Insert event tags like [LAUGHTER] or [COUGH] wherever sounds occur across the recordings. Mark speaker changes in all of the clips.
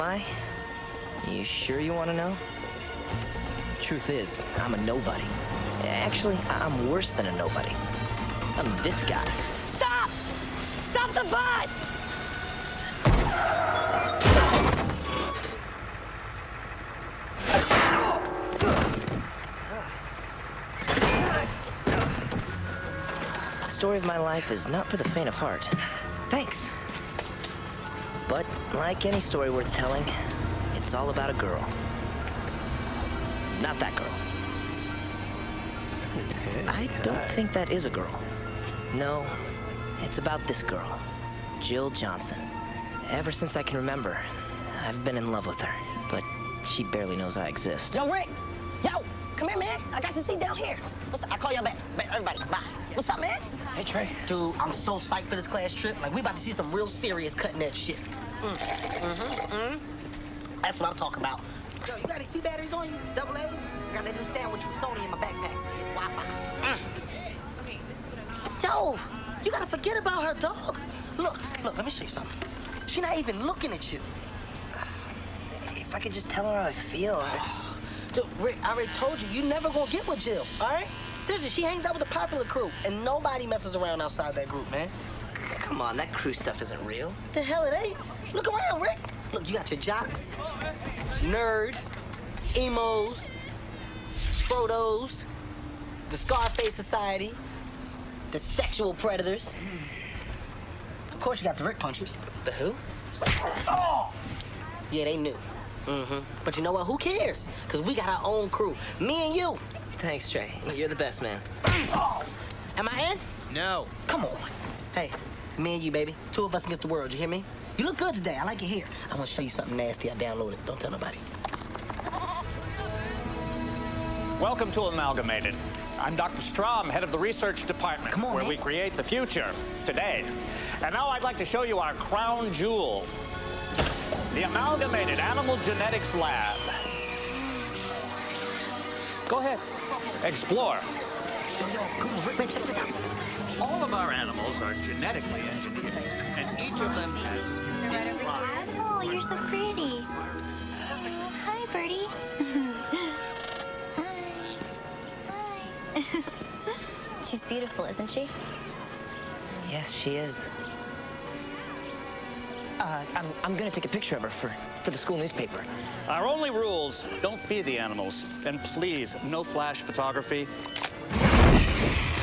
Speaker 1: lie? You sure you want to know? Truth is, I'm a nobody. Actually, I- I'm worse than a nobody. I'm this guy.
Speaker 2: Stop! Stop the bus!
Speaker 1: The story of my life is not for the faint of heart.
Speaker 3: Thanks.
Speaker 1: But like any story worth telling, it's all about a girl. Not that girl. I don't think that is a girl. No, it's about this girl, Jill Johnson. Ever since I can remember, I've been in love with her, but she barely knows I exist.
Speaker 3: Yo, Rick. Yo, come here, man. I got your seat down here. What's up? I call you back. Back, Everybody, bye. What's up, man?
Speaker 1: Hey, Trey.
Speaker 3: Dude, I'm so psyched for this class trip. Like, we about to see some real serious cutting edge shit. Mm. Mm-hmm, mm. That's what I'm talking about. Yo, you got any C batteries on you? Double A's? I got that new sandwich from Sony in my backpack. Wi-Fi. Mm. Yo, you gotta forget about her, dog. Look, look, let me show you something. She's not even looking at you.
Speaker 1: If I could just tell her how I feel. I...
Speaker 3: Dude, Rick, I already told you, you never gonna get with Jill, all right? Seriously, she hangs out with the popular crew, and nobody messes around outside that group, man.
Speaker 1: Come on, that crew stuff isn't real.
Speaker 3: The hell it ain't. Look around, Rick. Look, you got your jocks, nerds, emos, photos, the Scarface Society, the sexual predators. Of course, you got the Rick Punchers.
Speaker 1: The who?
Speaker 3: Oh! Yeah, they knew. Mm-hmm. But you know what? Who cares? Because we got our own crew. Me and you.
Speaker 1: Thanks, Trey. You're the best, man.
Speaker 3: Oh! Am I in?
Speaker 4: No.
Speaker 3: Come on. Hey, it's me and you, baby. Two of us against the world. You hear me? You look good today. I like your hair. I want to show you something nasty I downloaded. It. Don't tell nobody.
Speaker 5: Welcome to Amalgamated. I'm Dr. Strom, head of the research department,
Speaker 3: Come on,
Speaker 5: where
Speaker 3: man.
Speaker 5: we create the future today. And now I'd like to show you our crown jewel, the Amalgamated Animal Genetics Lab. Go ahead, explore.
Speaker 3: Yo, yo, come on, Rick, man, check this out.
Speaker 5: All of our animals are genetically engineered, and each of them
Speaker 6: so pretty. Hi, Birdie. Hi. Hi. [LAUGHS] She's beautiful, isn't she?
Speaker 1: Yes, she is. Uh, I'm, I'm gonna take a picture of her for, for the school newspaper.
Speaker 5: Our only rules, don't feed the animals. And please, no flash photography.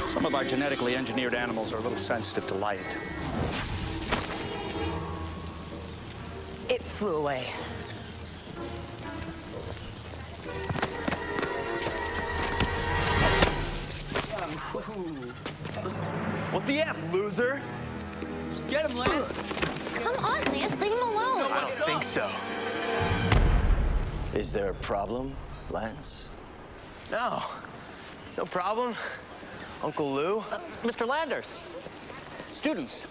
Speaker 5: Some of our genetically engineered animals are a little sensitive to light.
Speaker 1: Flew away.
Speaker 4: What the F, loser? Get him, Lance.
Speaker 6: Come on, Lance, leave him alone.
Speaker 4: I don't think so.
Speaker 7: Is there a problem, Lance?
Speaker 4: No. No problem. Uncle Lou?
Speaker 5: Uh, Mr. Landers, students,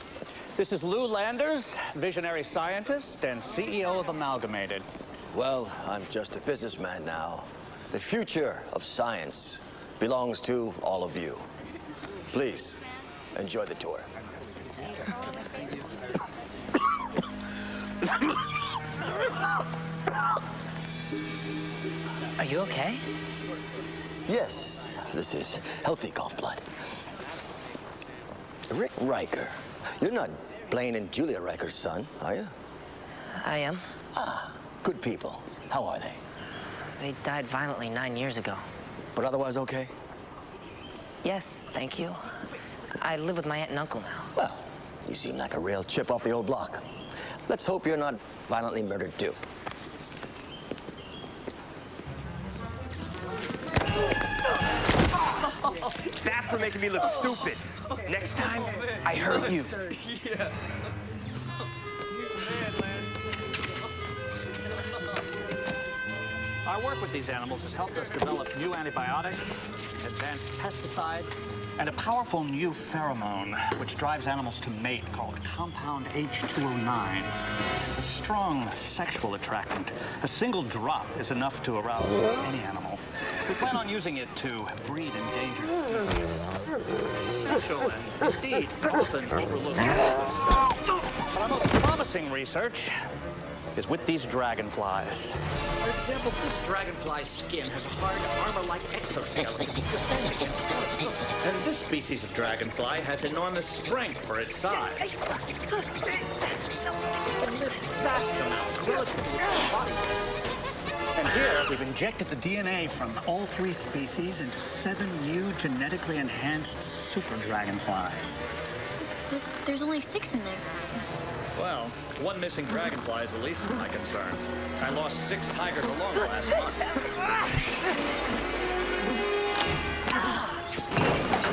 Speaker 5: this is Lou Landers, visionary scientist and CEO of Amalgamated.
Speaker 7: Well, I'm just a businessman now. The future of science belongs to all of you. Please, enjoy the tour.
Speaker 1: Are you okay?
Speaker 7: Yes, this is healthy golf blood. Rick Riker. You're not Blaine and Julia Riker's son, are you?
Speaker 1: I am.
Speaker 7: Ah, good people. How are they?
Speaker 1: They died violently nine years ago.
Speaker 7: But otherwise okay?
Speaker 1: Yes, thank you. I live with my aunt and uncle now.
Speaker 7: Well, you seem like a real chip off the old block. Let's hope you're not violently murdered too.
Speaker 4: That's for making me look stupid. Next time, I hurt you. [LAUGHS]
Speaker 5: Our work with these animals has helped us develop new antibiotics, advanced pesticides, and a powerful new pheromone which drives animals to mate called compound H209. It's a strong sexual attractant. A single drop is enough to arouse any animal. We plan on using it to breed endangered species. Essential and indeed often overlooked. But our most promising research is with these dragonflies. For example, this dragonfly's skin has a hard, armor-like exoskeleton to defend. And this species of dragonfly has enormous strength for its size. And this vast amount relative body. And here, we've injected the DNA from all three species into seven new genetically enhanced super dragonflies.
Speaker 6: But there's only six in there.
Speaker 5: Well, one missing dragonfly is the least of my concerns. I lost six tigers alone last month.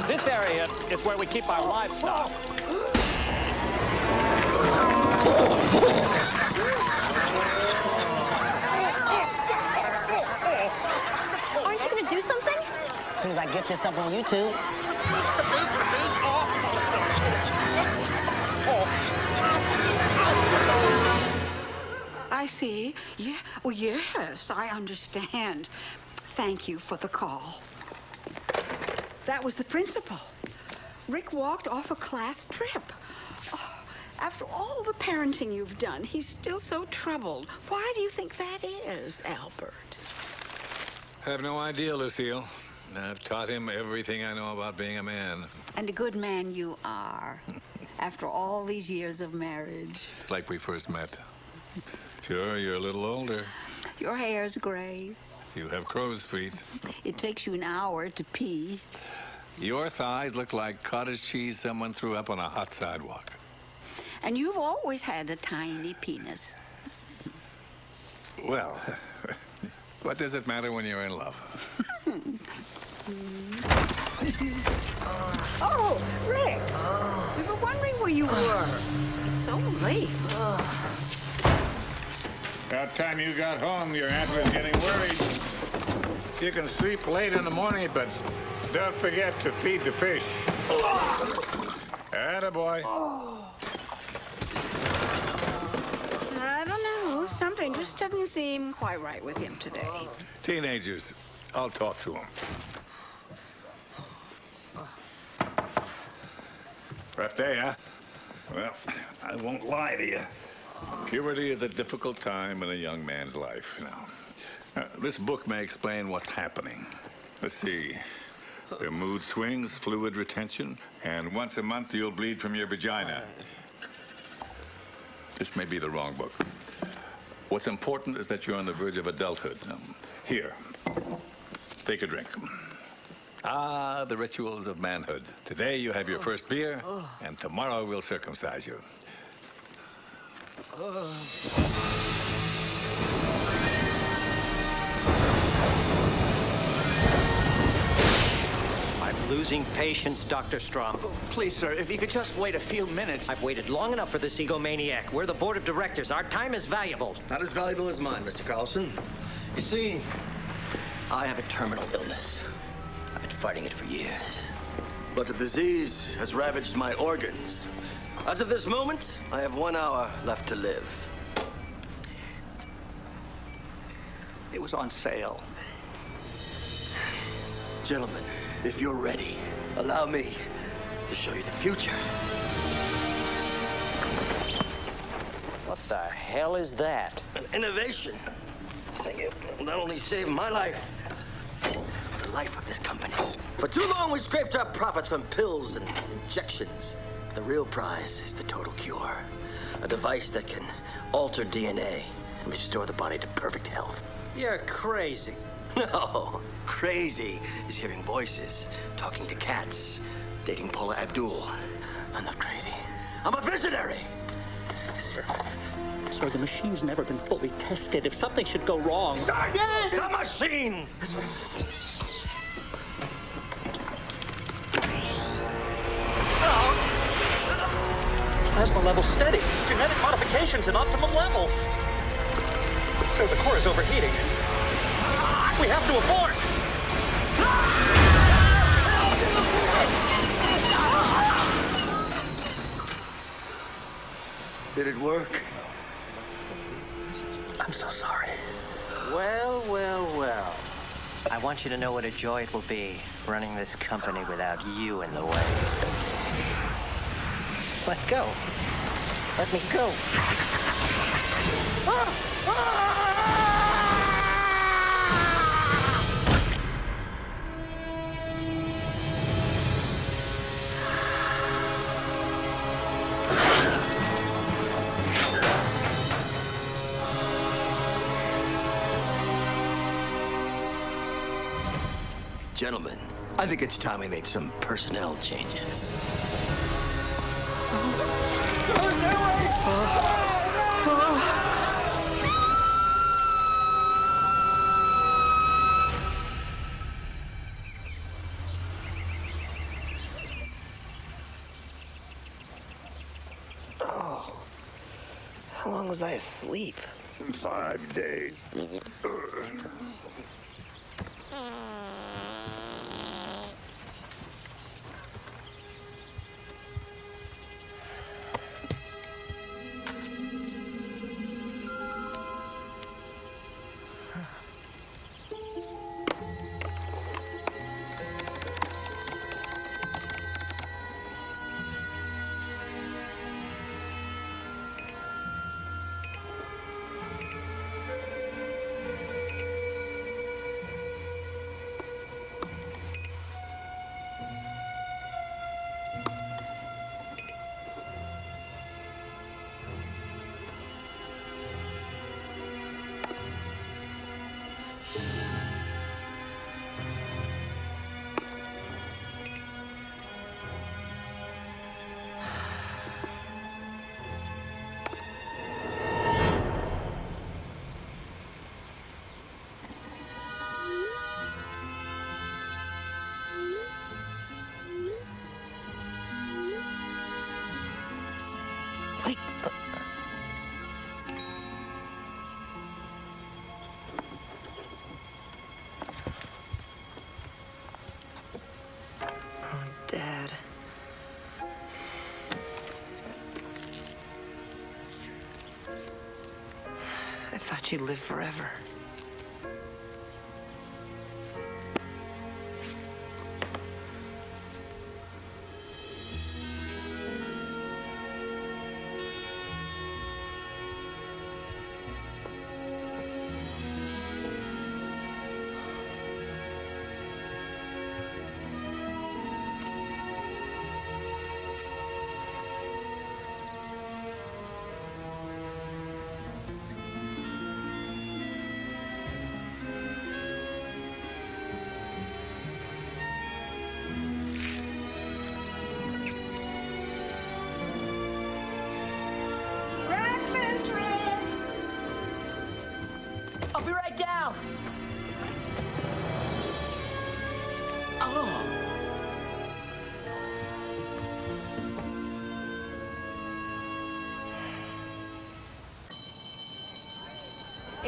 Speaker 5: This area is where we keep our livestock.
Speaker 6: Aren't you gonna do something?
Speaker 3: As soon as I get this up on YouTube.
Speaker 8: I see. Yeah. Well, yes, I understand. Thank you for the call. That was the principal. Rick walked off a class trip. Oh, after all the parenting you've done, he's still so troubled. Why do you think that is, Albert?
Speaker 9: I have no idea, Lucille. I've taught him everything I know about being a man.
Speaker 8: And a good man you are. [LAUGHS] after all these years of marriage.
Speaker 9: It's like we first met. Sure, you're a little older.
Speaker 8: Your hair's gray.
Speaker 9: You have crow's feet.
Speaker 8: It takes you an hour to pee.
Speaker 9: Your thighs look like cottage cheese someone threw up on a hot sidewalk.
Speaker 8: And you've always had a tiny penis.
Speaker 9: Well, [LAUGHS] what does it matter when you're in love? [LAUGHS]
Speaker 8: Oh, Rick! We were wondering where you were. It's so late.
Speaker 9: About time you got home, your aunt was getting worried. You can sleep late in the morning, but don't forget to feed the fish. Attaboy.
Speaker 8: I don't know. Something just doesn't seem quite right with him today.
Speaker 9: Teenagers, I'll talk to him. Rough day, huh? Well, I won't lie to you. Puberty is a difficult time in a young man's life, you know. Uh, this book may explain what's happening. Let's see. Their mood swings, fluid retention, and once a month you'll bleed from your vagina. This may be the wrong book. What's important is that you're on the verge of adulthood. Um, here, take a drink. Ah, the rituals of manhood. Today you have your first beer, and tomorrow we'll circumcise you.
Speaker 10: I'm losing patience, Dr. Strom.
Speaker 5: Please, sir, if you could just wait a few minutes.
Speaker 10: I've waited long enough for this egomaniac. We're the board of directors. Our time is valuable.
Speaker 7: Not as valuable as mine, Mr. Carlson. You see, I have a terminal illness. I've been fighting it for years. But the disease has ravaged my organs. As of this moment, I have one hour left to live.
Speaker 5: It was on sale.
Speaker 7: Gentlemen, if you're ready, allow me to show you the future.
Speaker 10: What the hell is that?
Speaker 7: An innovation. I think it will not only save my life, but the life of this company. For too long, we scraped our profits from pills and injections. The real prize is the total cure. A device that can alter DNA and restore the body to perfect health.
Speaker 10: You're crazy. [LAUGHS]
Speaker 7: No, crazy is hearing voices, talking to cats, dating Paula Abdul. I'm not crazy. I'm a visionary.
Speaker 5: Sir, sir, the machine's never been fully tested. If something should go wrong.
Speaker 7: Start the machine!
Speaker 5: Oh, Plasma levels steady. Genetic modifications in optimum levels. So the core is overheating. We have to abort!
Speaker 7: Did it work?
Speaker 5: I'm so sorry.
Speaker 10: Well, well, well. I want you to know what a joy it will be running this company without you in the way. Let go. Let me go. Ah!
Speaker 7: Gentlemen, I think it's time we made some personnel changes.
Speaker 1: Oh. How long was I asleep?
Speaker 9: Five days. [LAUGHS]
Speaker 1: You'd live forever.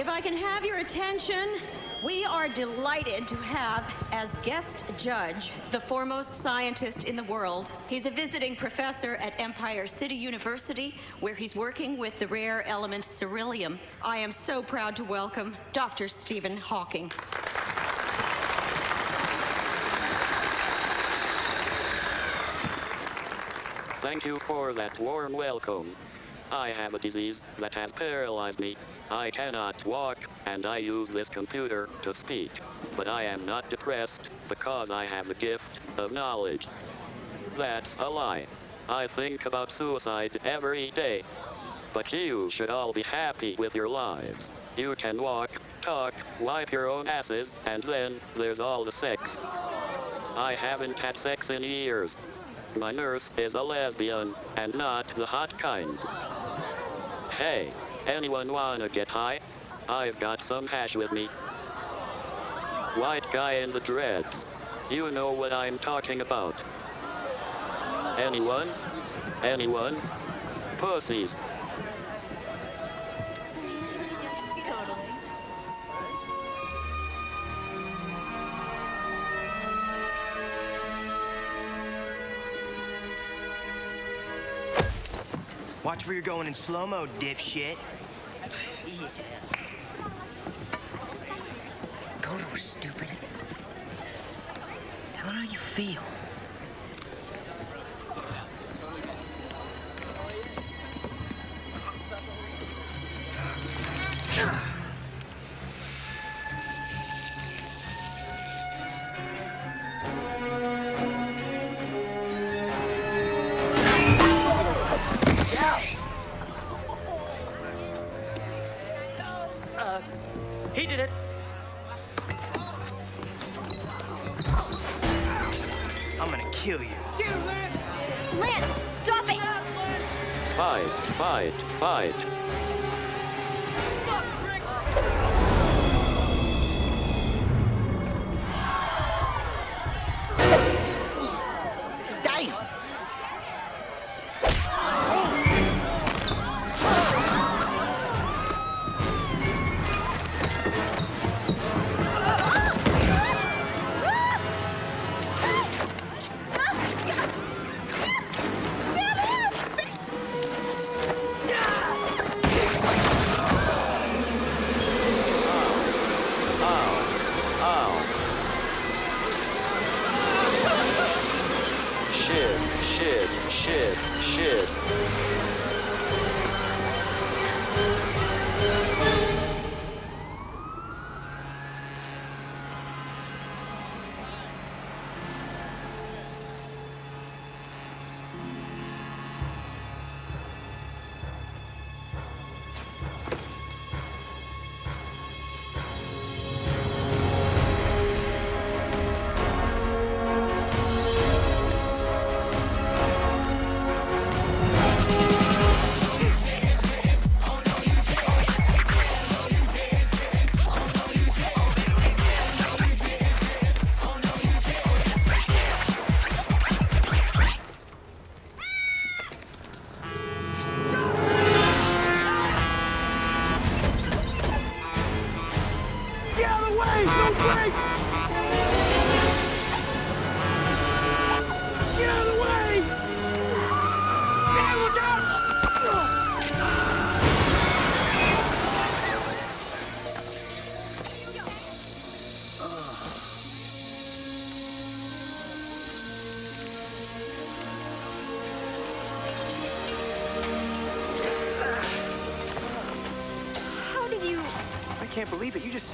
Speaker 11: If I can have your attention, we are delighted to have as guest judge the foremost scientist in the world. He's a visiting professor at Empire City University, where he's working with the rare element beryllium. I am so proud to welcome Dr. Stephen Hawking.
Speaker 12: Thank you for that warm welcome. I have a disease that has paralyzed me. I cannot walk, and I use this computer to speak. But I am not depressed because I have the gift of knowledge. That's a lie. I think about suicide every day. But you should all be happy with your lives. You can walk, talk, wipe your own asses, and then there's all the sex. I haven't had sex in years. My nurse is a lesbian, and not the hot kind. Hey, anyone wanna get high? I've got some hash with me. White guy in the dreads. You know what I'm talking about. Anyone? Anyone? Pussies.
Speaker 13: Watch where you're going in slow-mo, dipshit.
Speaker 1: Go to her, stupid. Tell her how you feel.
Speaker 13: Kill you.
Speaker 2: Lance, stop it!
Speaker 12: Fight, fight, fight.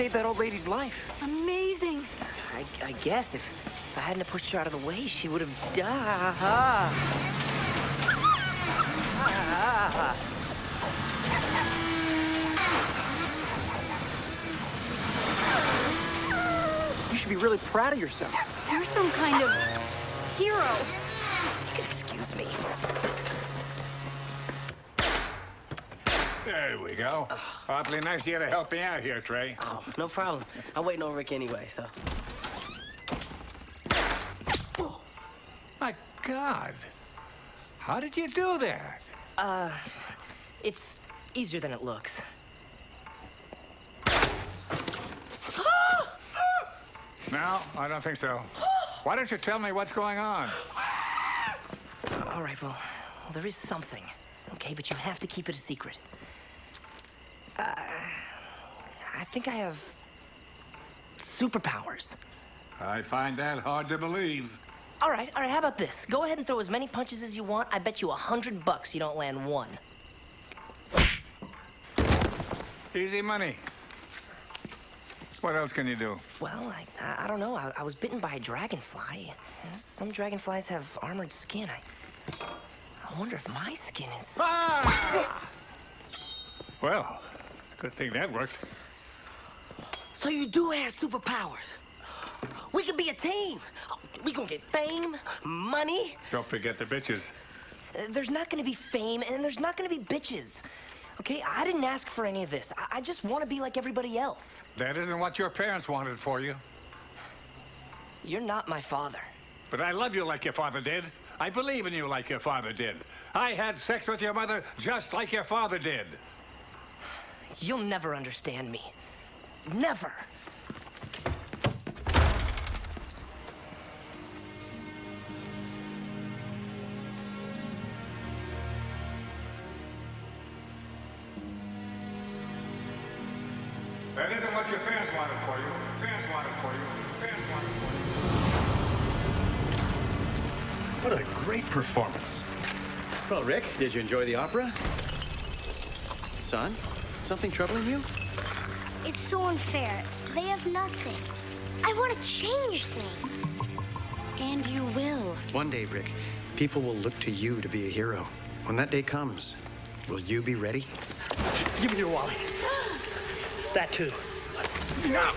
Speaker 10: Saved that old lady's life.
Speaker 8: Amazing.
Speaker 1: I, I guess if, if I hadn't have pushed her out of the way, she would have died. Ah. [LAUGHS]
Speaker 10: You should be really proud of yourself.
Speaker 8: You're some kind of hero.
Speaker 9: There we go. Awfully nice of you to help me out here, Trey.
Speaker 3: Oh, no problem. I'm waiting on Rick anyway, so.
Speaker 9: My God. How did you do that?
Speaker 1: Uh, it's easier than it looks. [GASPS]
Speaker 9: No, I don't think so. Why don't you tell me what's going on?
Speaker 1: All right, well, well, there is something. Okay, but you have to keep it a secret. Uh, I think I have superpowers.
Speaker 9: I find that hard to believe.
Speaker 1: All right, all right, how about this? Go ahead and throw as many punches as you want. I bet you a hundred bucks you don't land one.
Speaker 9: Easy money. What else can you do?
Speaker 1: Well, I, I, I don't know. I, I was bitten by a dragonfly. Some dragonflies have armored skin. I, I wonder if my skin is. [LAUGHS]
Speaker 9: Well, good thing that worked.
Speaker 3: So you do have superpowers. We could be a team. We gonna get fame, money.
Speaker 9: Don't forget the bitches.
Speaker 1: There's not gonna be fame, and there's not gonna be bitches. Okay, I didn't ask for any of this. I, I just want to be like everybody else.
Speaker 9: That isn't what your parents wanted for you.
Speaker 1: You're not my father.
Speaker 9: But I love you like your father did. I believe in you like your father did. I had sex with your mother just like your father did.
Speaker 1: You'll never understand me. Never.
Speaker 9: That isn't what your parents wanted for you. Parents wanted for you. Parents wanted for you.
Speaker 14: What a great performance. Well, Rick, did you enjoy the opera? Son, something troubling you?
Speaker 6: It's so unfair. They have nothing. I want to change things.
Speaker 15: And you will.
Speaker 14: One day, Rick, people will look to you to be a hero. When that day comes, will you be ready?
Speaker 16: Give me your wallet. That too. No!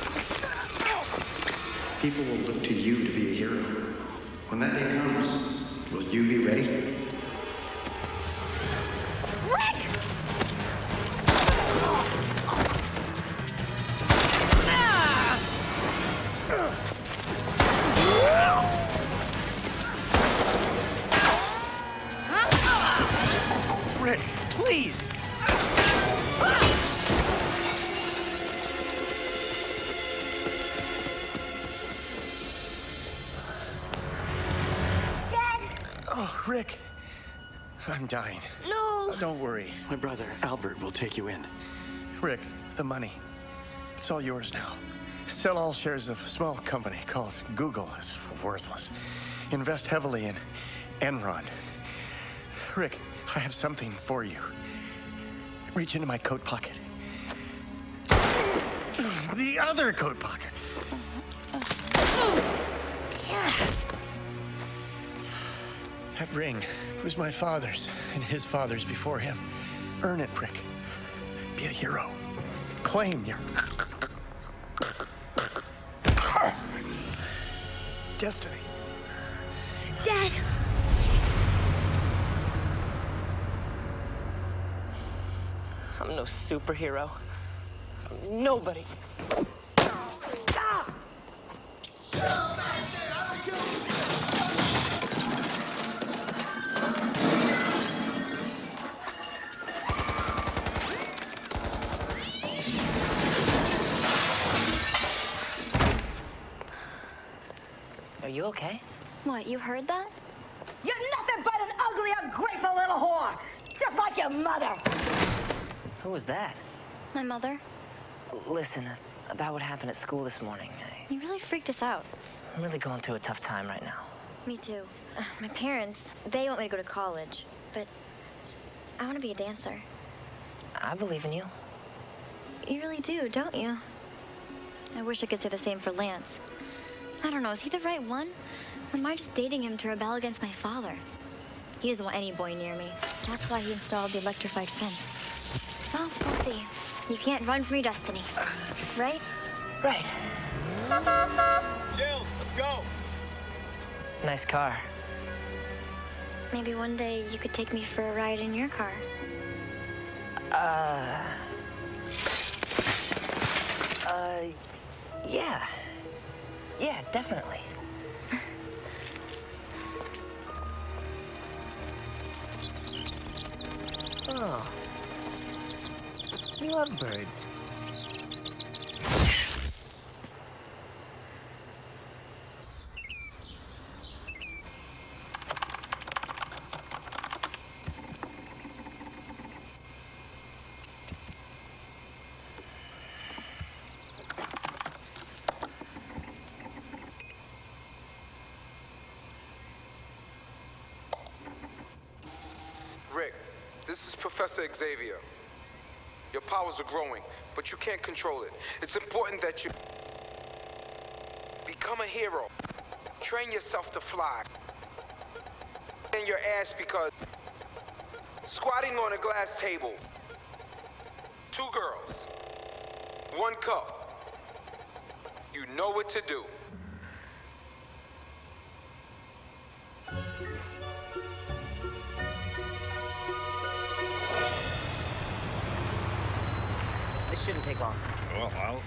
Speaker 14: People will look to you to be a hero.
Speaker 7: When that day comes, will you be ready? Dying.
Speaker 15: No!
Speaker 7: Uh, don't worry. My brother, Albert, will take you in. Rick, the money. It's all yours now. Sell all shares of a small company called Google. It's worthless. Invest heavily in Enron. Rick, I have something for you. Reach into my coat pocket. The other coat pocket. Uh, uh, That ring was my father's and his father's before him. Earn it, Rick. Be a hero. Claim your destiny.
Speaker 15: Dad!
Speaker 1: I'm no superhero. I'm nobody. Are you okay?
Speaker 6: What, you heard that?
Speaker 17: You're nothing but an ugly, ungrateful little whore! Just like your mother!
Speaker 1: Who was that?
Speaker 6: My mother?
Speaker 1: Listen, uh, about what happened at school this morning. I,
Speaker 6: You really freaked us out.
Speaker 1: I'm really going through a tough time right now.
Speaker 6: Me too. Uh, My parents, they want me to go to college, but I want to be a dancer.
Speaker 1: I believe in you.
Speaker 6: You really do, don't you? I wish I could say the same for Lance. I don't know, is he the right one? Or am I just dating him to rebel against my father? He doesn't want any boy near me. That's why he installed the electrified fence. Well, we'll see. You can't run from your destiny. Right?
Speaker 1: Right.
Speaker 18: Jill, let's go.
Speaker 1: Nice car.
Speaker 6: Maybe one day you could take me for a ride in your car.
Speaker 1: Uh. Uh. Yeah. Yeah, definitely. oh. You love birds.
Speaker 19: Rick, this is Professor Xavier. Your powers are growing, but you can't control it. It's important that you become a hero. Train yourself to fly. And your ass because squatting on a glass table. Two girls. One cup. You know what to do.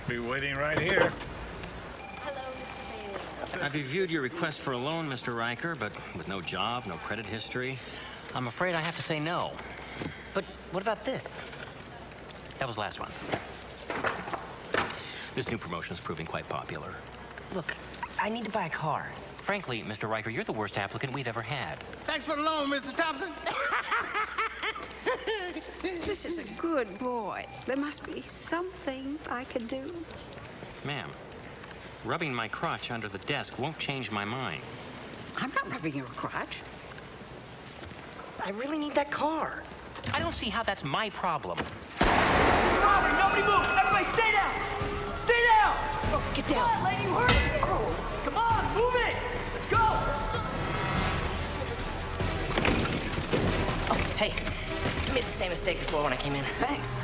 Speaker 9: Be waiting right here. Hello, Mr. Bailey.
Speaker 20: I've reviewed your request for a loan, Mr. Riker, but with no job, no credit history, I'm afraid I have to say no.
Speaker 1: But what about this?
Speaker 20: That was last month. This new promotion is proving quite popular.
Speaker 1: Look, I need to buy a car.
Speaker 20: Frankly, Mr. Riker, you're the worst applicant we've ever had.
Speaker 21: Thanks for the loan, Mrs. Thompson. [LAUGHS]
Speaker 8: This is a good boy. There must be something I can do.
Speaker 20: Ma'am, rubbing my crotch under the desk won't change my mind.
Speaker 8: I'm not rubbing your crotch.
Speaker 1: I really need that car.
Speaker 20: I don't see how that's my problem.
Speaker 17: Robert, nobody move! Everybody stay down! Stay down!
Speaker 1: Oh, get down.
Speaker 17: Come on, lady, you hurt me! Come on, move it! Let's go!
Speaker 1: Oh, hey. I made the same mistake before when I came in.
Speaker 8: Thanks.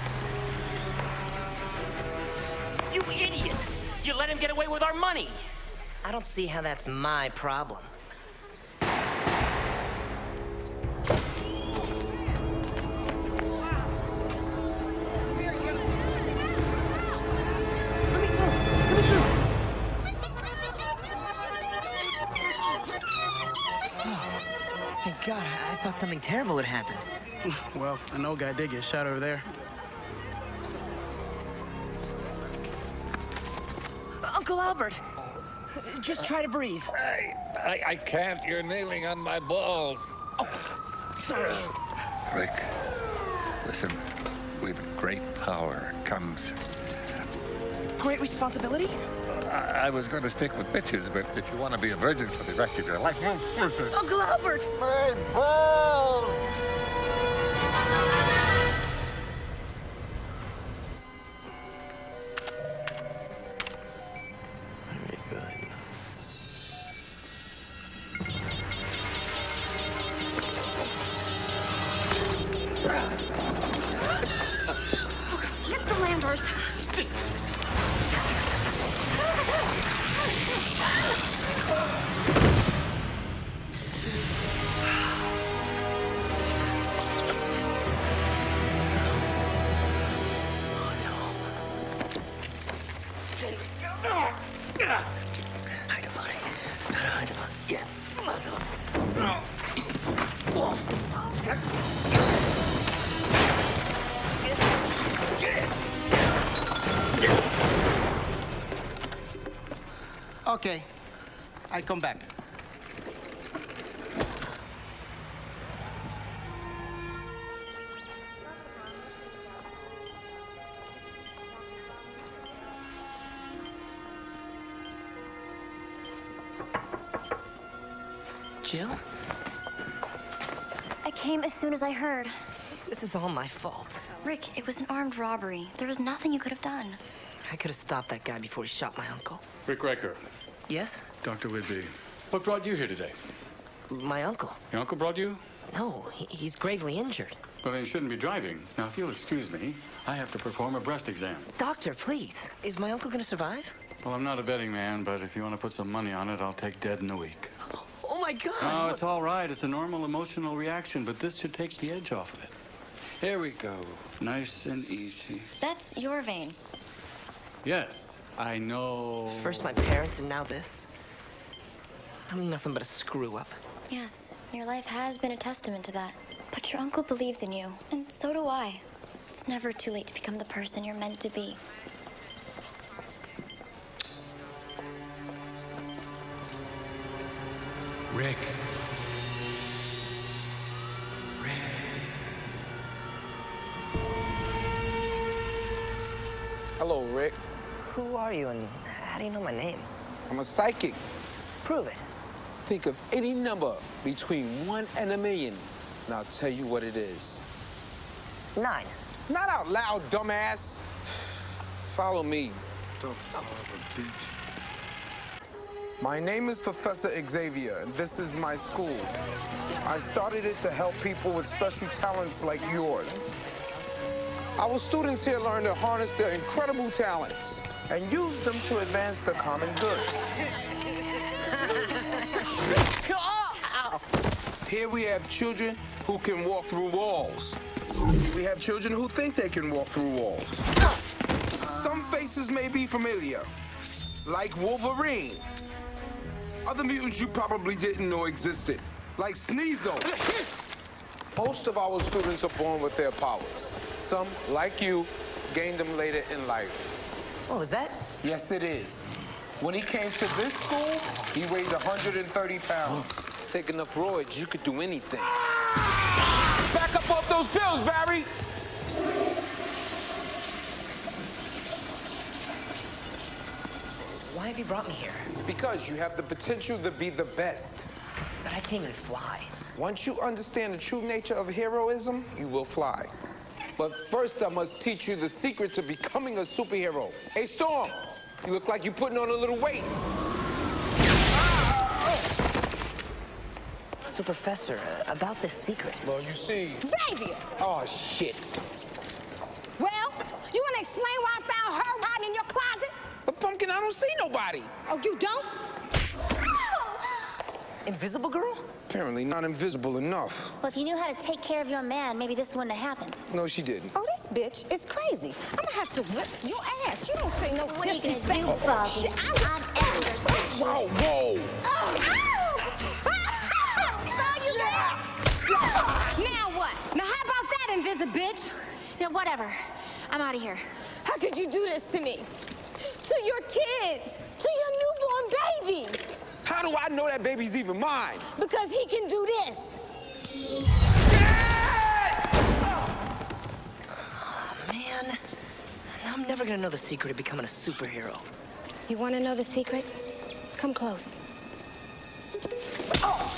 Speaker 20: You idiot! You let him get away with our money!
Speaker 1: I don't see how that's my problem.
Speaker 22: Well, an old guy did get shot over there.
Speaker 1: Uncle Albert! Just try to breathe.
Speaker 9: I, I, I can't. You're kneeling on my balls.
Speaker 1: Oh, Sorry.
Speaker 9: Rick, listen. With great power comes.
Speaker 1: Great responsibility?
Speaker 9: I, I was going to stick with bitches, but if you want to be a virgin for the rest of your life,
Speaker 1: Uncle Albert!
Speaker 3: My balls!
Speaker 22: Come back.
Speaker 1: Jill?
Speaker 6: I came as soon as I heard.
Speaker 1: This is all my fault.
Speaker 6: Rick, it was an armed robbery. There was nothing you could have done.
Speaker 1: I could have stopped that guy before he shot my uncle.
Speaker 23: Rick Riker,
Speaker 1: Yes?
Speaker 23: Dr. Whitby. What brought you here today?
Speaker 1: My uncle.
Speaker 23: Your uncle brought you?
Speaker 1: No, he, he's gravely injured.
Speaker 23: Well, then you shouldn't be driving. Now, if you'll excuse me, I have to perform a breast exam.
Speaker 1: Doctor, please. Is my uncle gonna survive?
Speaker 23: Well, I'm not a betting man, but if you want to put some money on it, I'll take dead in a week.
Speaker 1: Oh my god!
Speaker 23: No, it's all right. It's a normal emotional reaction, but this should take the edge off of it. Here we go. Nice and easy.
Speaker 6: That's your vein.
Speaker 23: Yes, I know.
Speaker 1: First my parents and now this. I'm nothing but a screw up.
Speaker 6: Yes, your life has been a testament to that. But your uncle believed in you, and so do I. It's never too late to become the person you're meant to be.
Speaker 24: Rick. Rick.
Speaker 19: Hello, Rick.
Speaker 1: Who are you and how do you know my name?
Speaker 19: I'm a psychic.
Speaker 1: Prove it.
Speaker 19: Think of any number between one and a million, and I'll tell you what it is.
Speaker 1: Nine.
Speaker 19: Not out loud, dumbass. [SIGHS] Follow me. Dumb son of a bitch. My name is Professor Xavier, and this is my school. I started it to help people with special talents like yours. Our students here learn to harness their incredible talents and use them to advance the common good. [LAUGHS] Here we have children who can walk through walls. We have children who think they can walk through walls. Some faces may be familiar, like Wolverine. Other mutants you probably didn't know existed, like Sneasel. Most of our students are born with their powers. Some, like you, gained them later in life.
Speaker 1: Oh, was that?
Speaker 19: Yes, it is. When he came to this school, he weighed 130 pounds. Take enough roids, you could do anything. Back up off those pills, Barry!
Speaker 1: Why have you brought me here?
Speaker 19: Because you have the potential to be the best.
Speaker 1: But I can't even fly.
Speaker 19: Once you understand the true nature of heroism, you will fly. But first, I must teach you the secret to becoming a superhero. Hey, Storm, you look like you're putting on a little weight.
Speaker 1: So, Professor, uh, about this secret.
Speaker 19: Well, you see.
Speaker 17: Xavier!
Speaker 19: Oh, shit.
Speaker 17: Well, you want to explain why I found her hiding in your closet?
Speaker 19: But, Pumpkin, I don't see nobody.
Speaker 17: Oh, you don't?
Speaker 1: Invisible girl?
Speaker 19: Apparently not invisible enough.
Speaker 15: Well, if you knew how to take care of your man, maybe this wouldn't have happened.
Speaker 19: No, she didn't.
Speaker 17: Oh, this bitch is crazy. I'm gonna have to whip your ass. You don't say no
Speaker 15: What you gonna do,
Speaker 17: oh,
Speaker 15: Bobby?
Speaker 17: Oh, shit,
Speaker 15: I'm, I'm
Speaker 19: Whoa, whoa! [LAUGHS]
Speaker 17: Oh. Saw you! Now what? Now how about that, invisible bitch?
Speaker 15: Now, whatever. I'm out of here.
Speaker 17: How could you do this to me? To your kids! To your newborn baby!
Speaker 19: How do I know that baby's even mine?
Speaker 17: Because he can do this.
Speaker 1: Oh, man, I'm never gonna know the secret of becoming a superhero.
Speaker 17: You want to know the secret? Come close. Oh!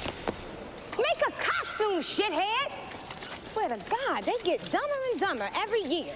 Speaker 17: Make a costume, shithead! I swear to God, they get dumber and dumber every year.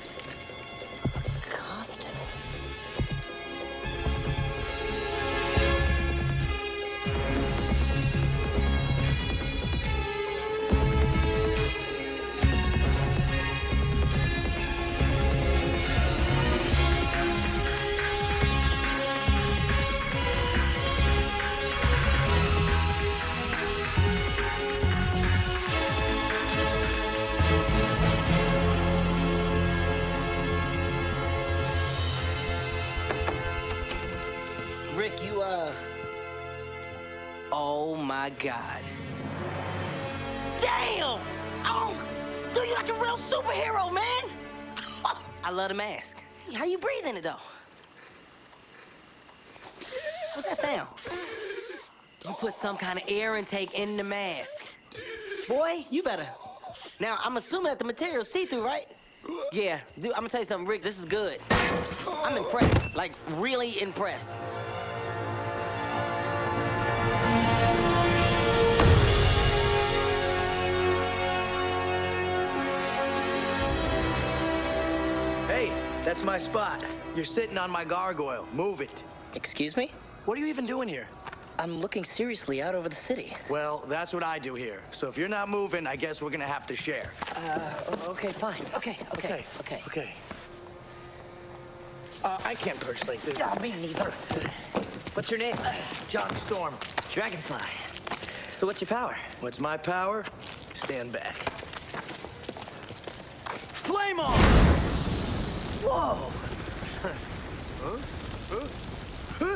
Speaker 3: Though? What's that sound? You put some kind of air intake in the mask. Boy, you better. Now, I'm assuming that the material's see-through, right? Yeah, dude, I'm gonna tell you something, Rick, this is good. I'm impressed, like, really impressed.
Speaker 25: That's my spot. You're sitting on my gargoyle. Move it.
Speaker 1: Excuse me?
Speaker 25: What are you even doing here?
Speaker 1: I'm looking seriously out over the city.
Speaker 25: Well, that's what I do here. So if you're not moving, I guess we're gonna have to share.
Speaker 1: Uh, okay, fine. Okay, okay, okay.
Speaker 25: Okay. Uh, I can't perch like this.
Speaker 1: Yeah, me neither. What's your name?
Speaker 25: John Storm.
Speaker 1: Dragonfly. So what's your power?
Speaker 25: What's my power? Stand back. Flame on!
Speaker 1: Whoa! huh? [LAUGHS] Huh?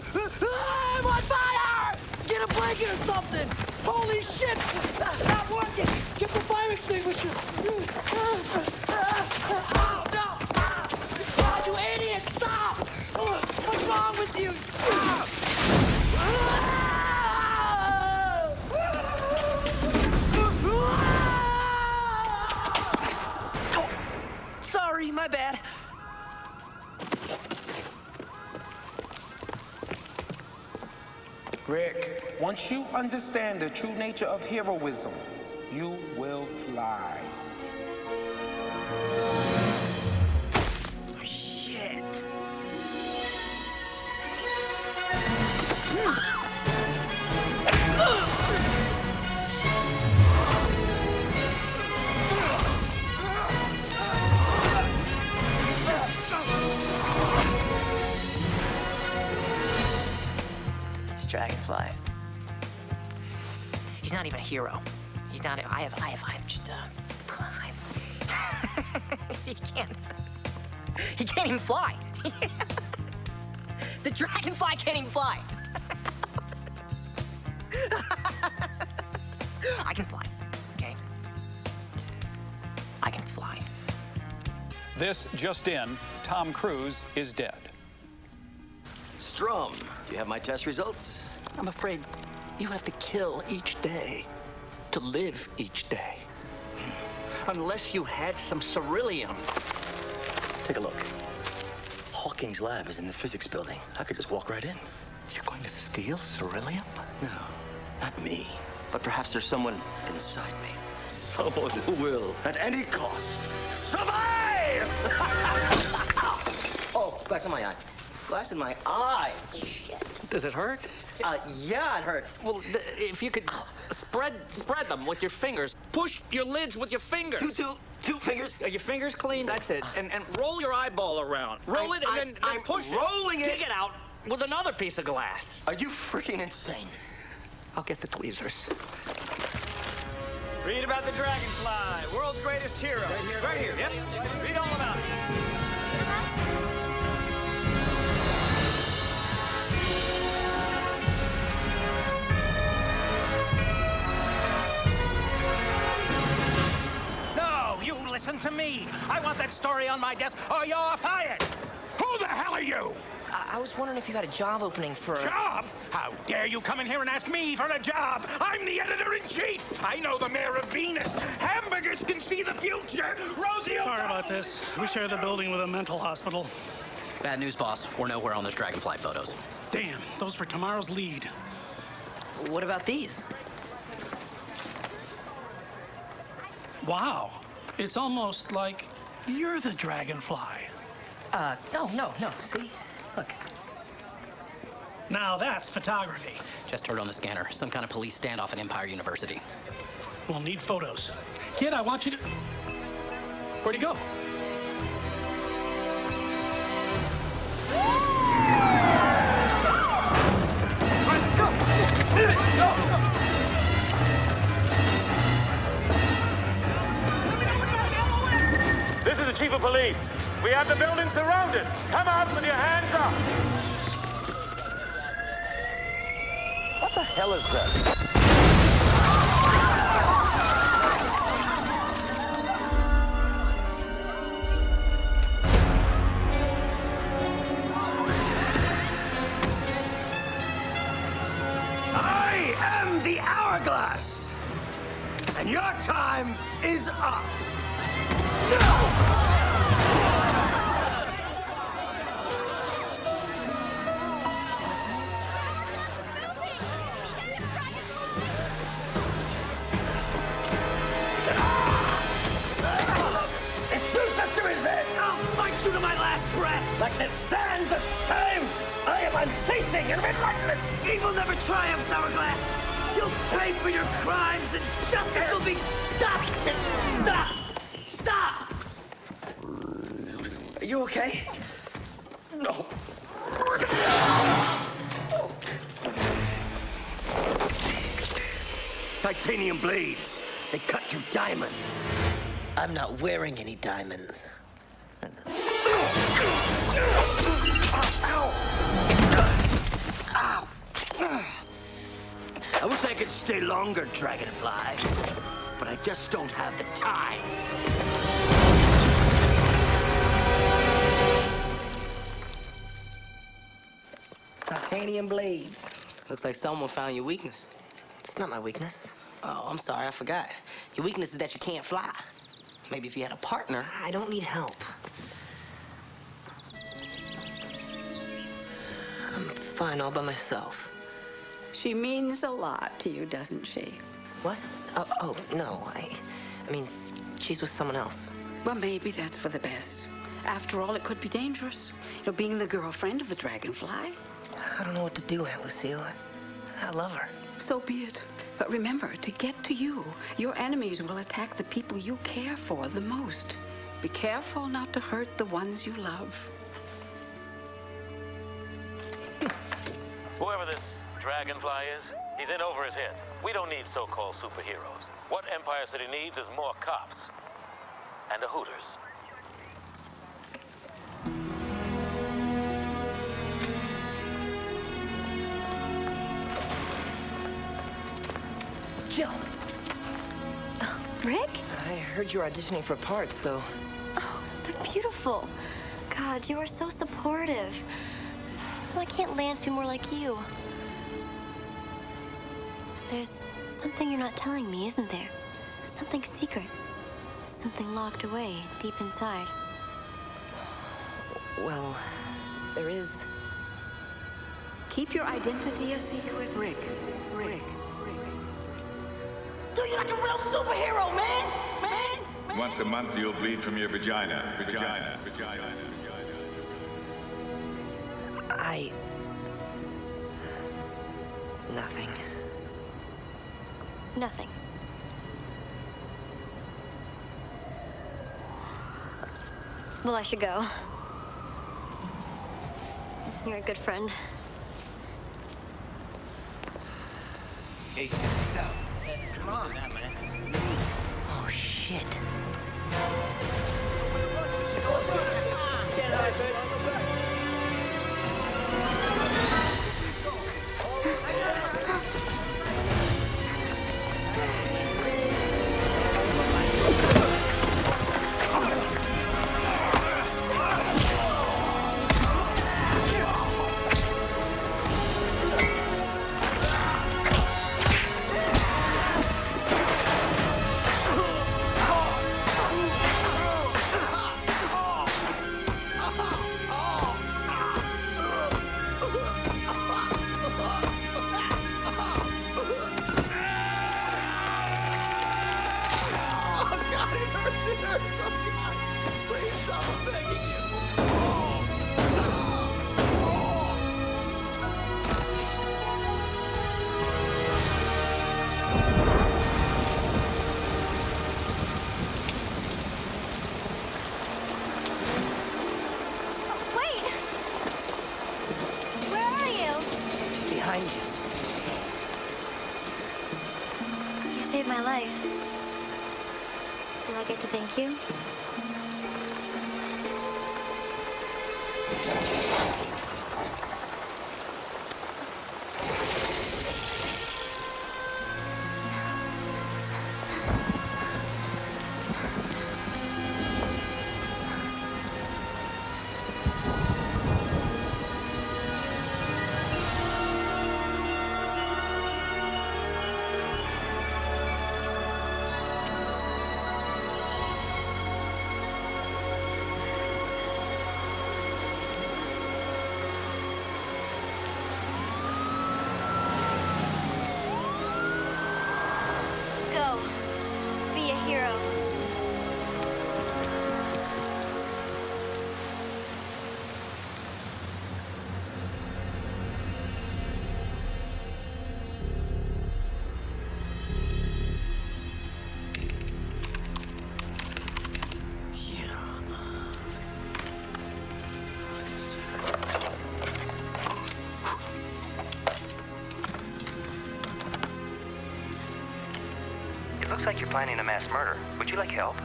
Speaker 25: I'm on fire! Get a blanket or something! Holy shit! Not working! Get the fire extinguisher! Oh, no! Oh, you idiot! Stop! What's wrong with you?
Speaker 19: Rick, once you understand the true nature of heroism, you will fly.
Speaker 1: It's He's not even a hero. He's not. I have. I have. I have just. Uh, [LAUGHS] I [LAUGHS] he can't. He can't even fly. [LAUGHS] the dragonfly can't even fly. I can fly. Okay. I can fly.
Speaker 5: This just in, Tom Cruise is dead.
Speaker 7: Strum, do you have my test results?
Speaker 16: I'm afraid you have to kill each day to live each day. Unless you had some ceruleum.
Speaker 7: Take a look. Hawking's lab is in the physics building. I could just walk right in.
Speaker 16: You're going to steal ceruleum?
Speaker 7: No, not me. But perhaps there's someone inside me. Someone who will, at any cost, survive! [LAUGHS] oh, glass in my eye. Glass in my eye.
Speaker 16: Does it hurt?
Speaker 7: Uh, yeah, it hurts.
Speaker 16: Well, th- if you could spread spread them with your fingers, push your lids with your fingers.
Speaker 7: Two, two, two fingers.
Speaker 16: Are your fingers clean? That's it. And and roll your eyeball around. Roll
Speaker 7: I'm-
Speaker 16: it and
Speaker 7: I'm-
Speaker 16: then, then
Speaker 7: I'm
Speaker 16: push
Speaker 7: rolling
Speaker 16: it.
Speaker 7: it.
Speaker 16: Kick it out with another piece of glass.
Speaker 7: Are you freaking insane?
Speaker 16: I'll get the tweezers.
Speaker 26: Read about the dragonfly, world's greatest hero. Right here. Right here. Yep. Read all about it.
Speaker 16: Listen
Speaker 27: listen to me. I want that story on my desk, or you're fired. Who the hell are you?
Speaker 1: I, I was wondering if you had a job opening for...
Speaker 27: A job? How dare you come in here and ask me for a job? I'm the editor-in-chief. I know the mayor of Venus. Hamburgers can see the future. Rosie
Speaker 24: Sorry about this. We share the building with a mental hospital.
Speaker 28: Bad news, boss. We're nowhere on those dragonfly photos.
Speaker 24: Damn, those were tomorrow's lead.
Speaker 1: What about these?
Speaker 24: Wow. It's almost like you're the dragonfly.
Speaker 1: Uh, no, no, no. See? Look.
Speaker 24: Now that's photography.
Speaker 28: Just heard on the scanner. Some kind of police standoff at Empire University.
Speaker 24: We'll need photos. Kid, I want you to. Where'd he go?
Speaker 29: This is the chief of police. We have the building surrounded. Come out with your hands up.
Speaker 7: What the hell is that?
Speaker 4: I am the Hourglass! And your time is up! Evil never triumphs, Hourglass! You'll pay for your crimes and justice will be... Stop! Stop! Stop!
Speaker 1: Are you okay?
Speaker 4: No.
Speaker 7: Titanium blades. They cut through diamonds.
Speaker 1: I'm not wearing any diamonds.
Speaker 7: Stay longer, Dragonfly. But I just don't have the time.
Speaker 3: Titanium blades. Looks like someone found your weakness.
Speaker 1: It's not my weakness.
Speaker 3: Oh, I'm sorry, I forgot. Your weakness is that you can't fly. Maybe if you had a partner.
Speaker 1: I don't need help. I'm fine all by myself.
Speaker 8: She means a lot to you, doesn't she?
Speaker 1: What? Oh, oh no. I, I mean, she's with someone else.
Speaker 8: Well, maybe that's for the best. After all, it could be dangerous. You know, being the girlfriend of the dragonfly.
Speaker 1: I don't know what to do, Aunt Lucille. I, I love her.
Speaker 8: So be it. But remember, to get to you, your enemies will attack the people you care for the most. Be careful not to hurt the ones you love.
Speaker 29: Whoever this dragonfly is, he's in over his head. We don't need so-called superheroes. What Empire City needs is more cops. And a Hooters.
Speaker 1: Jill!
Speaker 6: Oh, Rick?
Speaker 1: I heard you were auditioning for parts, so...
Speaker 6: Oh, They're beautiful. God, you are so supportive. Why can't Lance be more like you? There's something you're not telling me, isn't there? Something secret. Something locked away deep inside.
Speaker 1: Well, there is...
Speaker 8: Keep your identity a secret, Rick. Rick.
Speaker 17: Do you like a real superhero, man? Man?
Speaker 9: Once a month, you'll bleed from your vagina. Vagina. Vagina.
Speaker 1: I... Nothing.
Speaker 6: Nothing. Well, I should go. You're a good friend.
Speaker 30: Hey, check this out.
Speaker 1: Come on. Oh, shit.
Speaker 6: saved Oh, Please stop begging you!
Speaker 31: Oh. Planning a mass murder. Would you like help?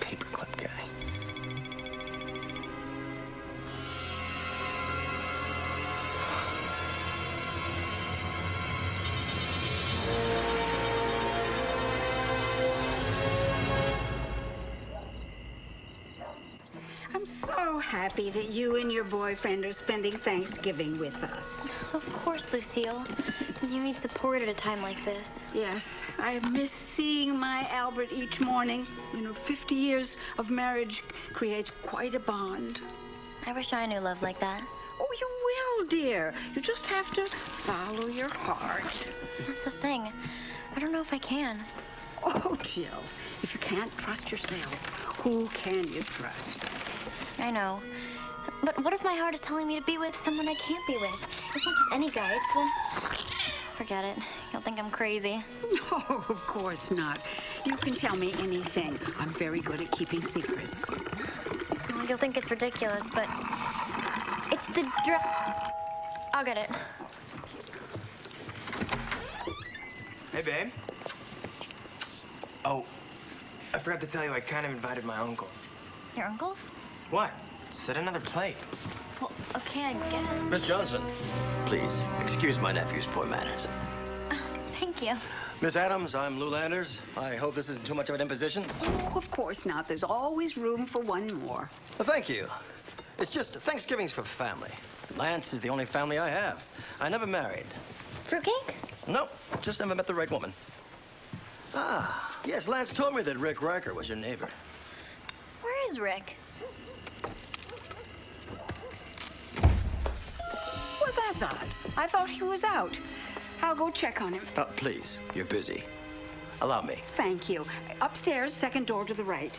Speaker 14: Paperclip guy.
Speaker 8: I'm so happy that you and your boyfriend are spending Thanksgiving with us.
Speaker 6: Of course, Lucille. You need support at a time like this.
Speaker 8: Yes, I miss seeing my Albert each morning. You know, 50 years of marriage creates quite a bond.
Speaker 6: I wish I knew love like that.
Speaker 8: Oh, you will, dear. You just have to follow your heart.
Speaker 6: That's the thing. I don't know if I can.
Speaker 8: Oh, Jill, if you can't trust yourself, who can you trust?
Speaker 6: I know. But what if my heart is telling me to be with someone I can't be with? It's not just any guy, it's the... Forget it. You'll think I'm crazy. [LAUGHS]
Speaker 8: No, of course not. You can tell me anything. I'm very good at keeping secrets.
Speaker 6: Well, you'll think it's ridiculous, but... It's the dr... I'll get it.
Speaker 32: Hey, babe. Oh, I forgot to tell you, I kind of invited my uncle.
Speaker 6: Your uncle?
Speaker 32: What? Set another plate.
Speaker 6: Well, okay, I guess.
Speaker 7: Miss Johnson, please excuse my nephew's poor manners. [LAUGHS]
Speaker 6: Thank you.
Speaker 7: Miss Adams, I'm Lou Landers. I hope this isn't too much of an imposition.
Speaker 8: Oh, of course not. There's always room for one more.
Speaker 7: Well, thank you. It's just Thanksgiving's for family. Lance is the only family I have. I never married.
Speaker 6: Fruitcake?
Speaker 7: No, just never met the right woman. Ah, yes, Lance told me that Rick Riker was your neighbor.
Speaker 6: Where is Rick?
Speaker 8: Odd. I thought he was out. I'll go check on him.
Speaker 7: Uh, please, you're busy. Allow me.
Speaker 8: Thank you. Upstairs, second door to the right.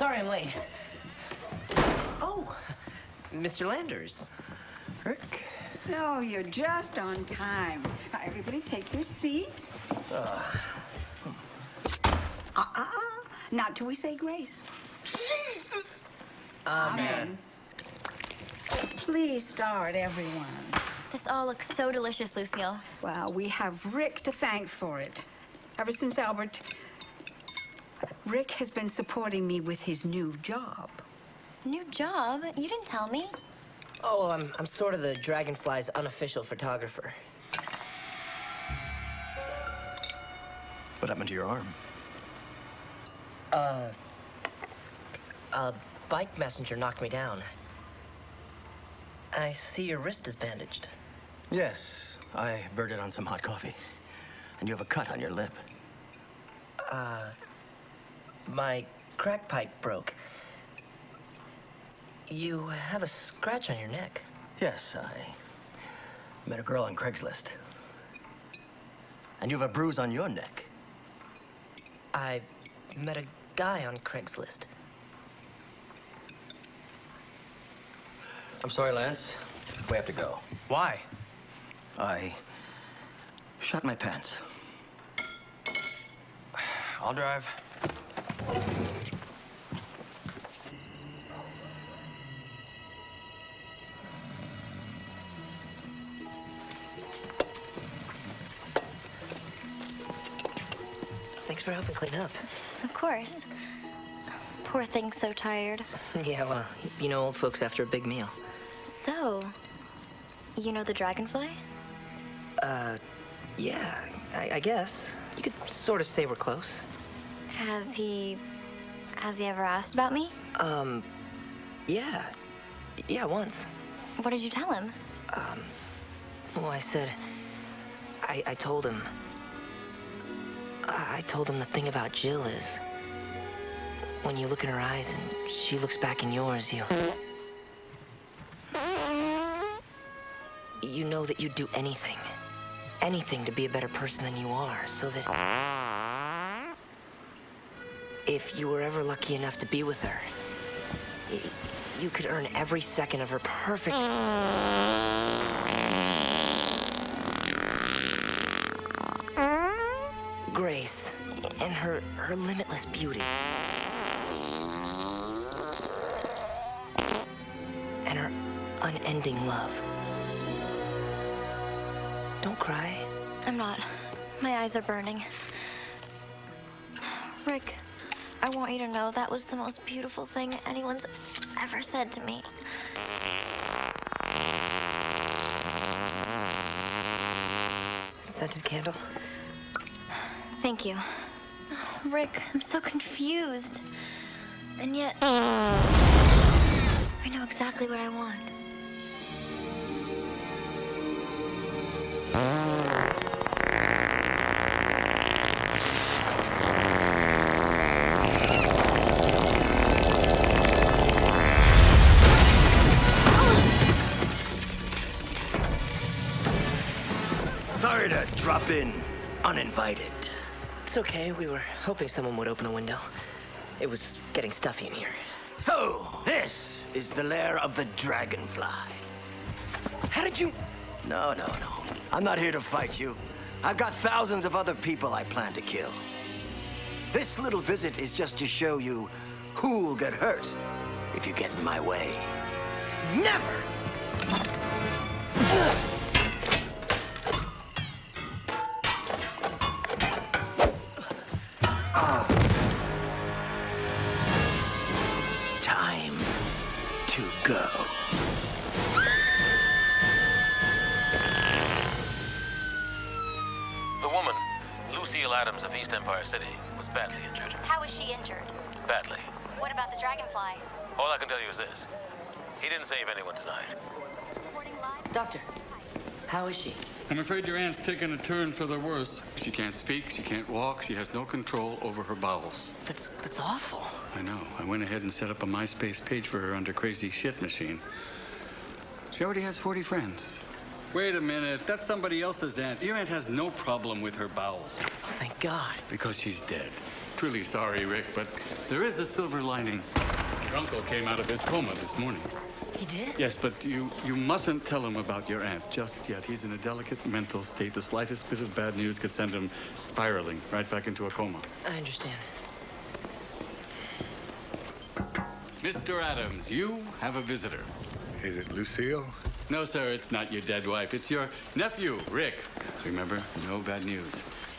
Speaker 1: Sorry I'm late. Oh, Mr. Landers. Rick.
Speaker 8: No, you're just on time. Now, everybody take your seat.
Speaker 1: Uh,
Speaker 8: Uh-uh. Not till we say grace.
Speaker 1: Jesus!
Speaker 8: Amen. Please start, everyone.
Speaker 6: This all looks so delicious, Lucille.
Speaker 8: Well, we have Rick to thank for it. Ever since Albert, Rick has been supporting me with his new job.
Speaker 6: New job? You didn't tell me.
Speaker 1: Oh, well, I'm, I'm sort of the Dragonfly's unofficial photographer.
Speaker 14: What happened to your arm?
Speaker 1: Uh, a bike messenger knocked me down. I see your wrist is bandaged.
Speaker 14: Yes, I burned it on some hot coffee. And you have a cut on your lip.
Speaker 1: Uh, my crack pipe broke. You have a scratch on your neck.
Speaker 14: Yes, I met a girl on Craigslist. And you have a bruise on your neck.
Speaker 1: I met a guy on Craigslist.
Speaker 14: I'm sorry, Lance. We have to go.
Speaker 32: Why?
Speaker 14: I shot my pants.
Speaker 32: I'll drive.
Speaker 1: Thanks for helping clean up.
Speaker 6: Of course. Poor thing's so tired.
Speaker 1: Yeah, well, you know old folks after a big meal.
Speaker 6: So, you know the dragonfly?
Speaker 1: Uh, yeah, I, I guess. You could sort of say we're close.
Speaker 6: Has he. Has he ever asked about me?
Speaker 1: Um, yeah. Yeah, once.
Speaker 6: What did you tell him?
Speaker 1: Um, well, I said. I, I told him. I, told him the thing about Jill is. When you look in her eyes and she looks back in yours, you. You know that you'd do anything. Anything to be a better person than you are, so that. If you were ever lucky enough to be with her, you could earn every second of her perfect. And her her limitless beauty. And her unending love. Don't cry.
Speaker 6: I'm not. My eyes are burning. Rick, I want you to know that was the most beautiful thing anyone's ever said to me.
Speaker 1: Scented candle?
Speaker 6: Thank you. Rick, I'm so confused. And yet, I know exactly what I want.
Speaker 7: Sorry to drop in uninvited.
Speaker 1: It's okay. We were hoping someone would open a window. It was getting stuffy in here.
Speaker 7: So, this is the lair of the dragonfly.
Speaker 1: How did you...
Speaker 7: No, no, no. I'm not here to fight you. I've got thousands of other people I plan to kill. This little visit is just to show you who'll get hurt if you get in my way.
Speaker 1: Never!
Speaker 6: How is she?
Speaker 33: I'm afraid your aunt's taken a turn for the worse. She can't speak, she can't walk, she has no control over her bowels.
Speaker 1: That's that's awful.
Speaker 33: I know. I went ahead and set up a MySpace page for her under Crazy Shit Machine. She already has 40 friends. Wait a minute, that's somebody else's aunt. Your aunt has no problem with her bowels.
Speaker 1: Oh, thank God.
Speaker 33: Because she's dead. truly sorry, Rick, but there is a silver lining. Your uncle came out of his coma this morning.
Speaker 1: He did?
Speaker 33: Yes, but you, you mustn't tell him about your aunt just yet. He's in a delicate mental state. The slightest bit of bad news could send him spiraling right back into a coma.
Speaker 1: I understand.
Speaker 33: Mr. Adams, you have a visitor.
Speaker 9: Is it Lucille?
Speaker 33: No, sir, it's not your dead wife. It's your nephew, Rick. Remember, no bad news.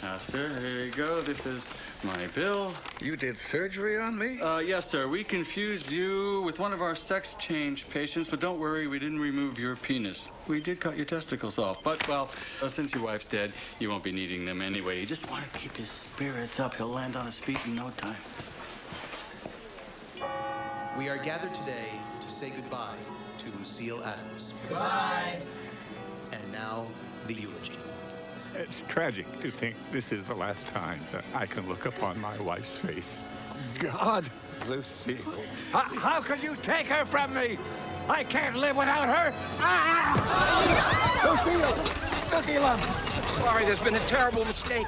Speaker 33: Now, sir, here you go. This is my bill.
Speaker 9: You did surgery on me?
Speaker 33: Uh, yes, sir. We confused you with one of our sex change patients, but don't worry, we didn't remove your penis. We did cut your testicles off, but, well, uh, since your wife's dead, you won't be needing them anyway. You just want to keep his spirits up. He'll land on his feet in no time.
Speaker 30: We are gathered today to say goodbye to Lucille Adams.
Speaker 17: Goodbye.
Speaker 30: And now, the eulogy.
Speaker 9: It's tragic to think this is the last time that I can look upon my wife's face. God, Lucille.
Speaker 27: How, how could you take her from me? I can't live without her. Lucille! Lucille, I'm sorry. There's been a terrible mistake.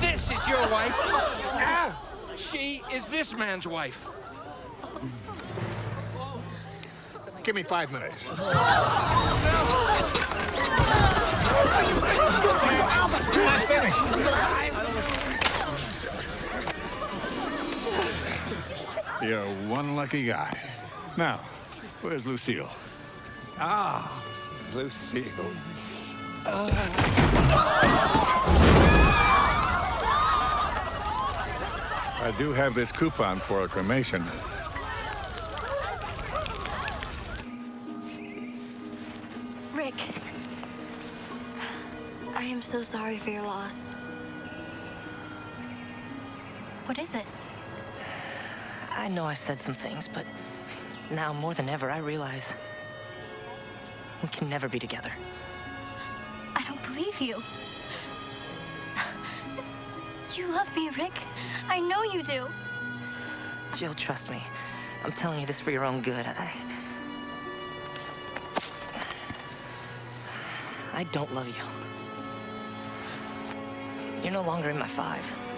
Speaker 27: This is your wife. Ah, she is this man's wife.
Speaker 9: Give me five minutes.
Speaker 27: I'm finished.
Speaker 9: You're one lucky guy. Now, where's Lucille? Ah, Lucille. I do have this coupon for a cremation.
Speaker 6: Rick. So sorry for your loss. What is it?
Speaker 1: I know I said some things, but now more than ever, I realize we can never be together.
Speaker 6: I don't believe you. You love me, Rick. I know you do.
Speaker 1: Jill, trust me. I'm telling you this for your own good. I... I don't love you. You're no longer in my five.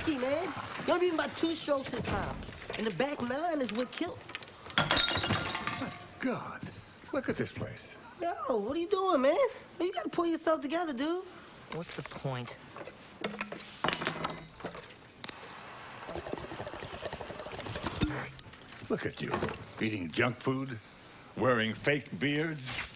Speaker 3: Keep getting lucky, man. You only been about two strokes this time. And the back nine is what killed.
Speaker 9: God, look at this place.
Speaker 3: Yo, what are you doing, man? You gotta pull yourself together, dude.
Speaker 1: What's the point?
Speaker 9: Look at you, eating junk food, wearing fake beards.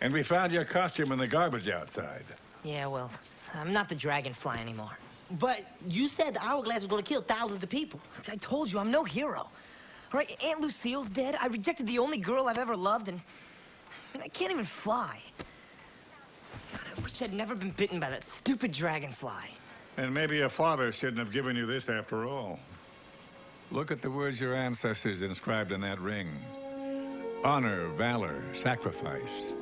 Speaker 9: And we found your costume in the garbage outside.
Speaker 1: Yeah, well, I'm not the dragonfly anymore.
Speaker 3: But you said the hourglass was gonna kill thousands of people.
Speaker 1: I told you, I'm no hero. All right, Aunt Lucille's dead. I rejected the only girl I've ever loved, and, and I can't even fly. God, I wish I'd never been bitten by that stupid dragonfly.
Speaker 9: And maybe your father shouldn't have given you this after all. Look at the words your ancestors inscribed in that ring. Honor, valor, sacrifice,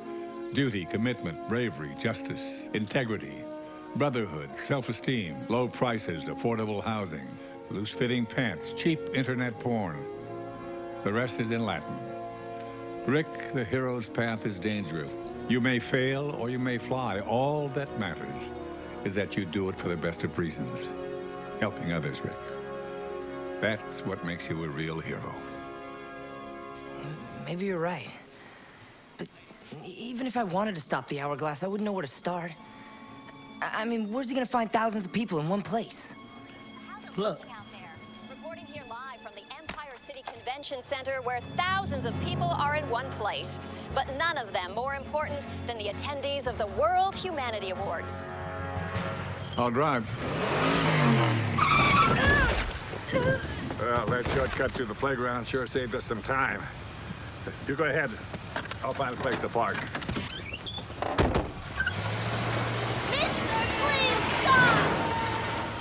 Speaker 9: duty, commitment, bravery, justice, integrity, brotherhood, self-esteem, low prices, affordable housing, loose-fitting pants, cheap internet porn. The rest is in Latin. Rick, the hero's path is dangerous. You may fail or you may fly. All that matters is that you do it for the best of reasons. Helping others, Rick. That's what makes you a real hero.
Speaker 1: maybe you're right. But even if I wanted to stop the hourglass, I wouldn't know where to start. I I mean, where's he gonna find thousands of people in one place?
Speaker 34: Look.
Speaker 35: Reporting here live from the Empire City Convention Center where thousands of people are in one place, but none of them more important than the attendees of the World Humanity Awards.
Speaker 9: I'll drive. [GASPS] Well, that shortcut to the playground sure saved us some time. You go ahead. I'll find a place to park.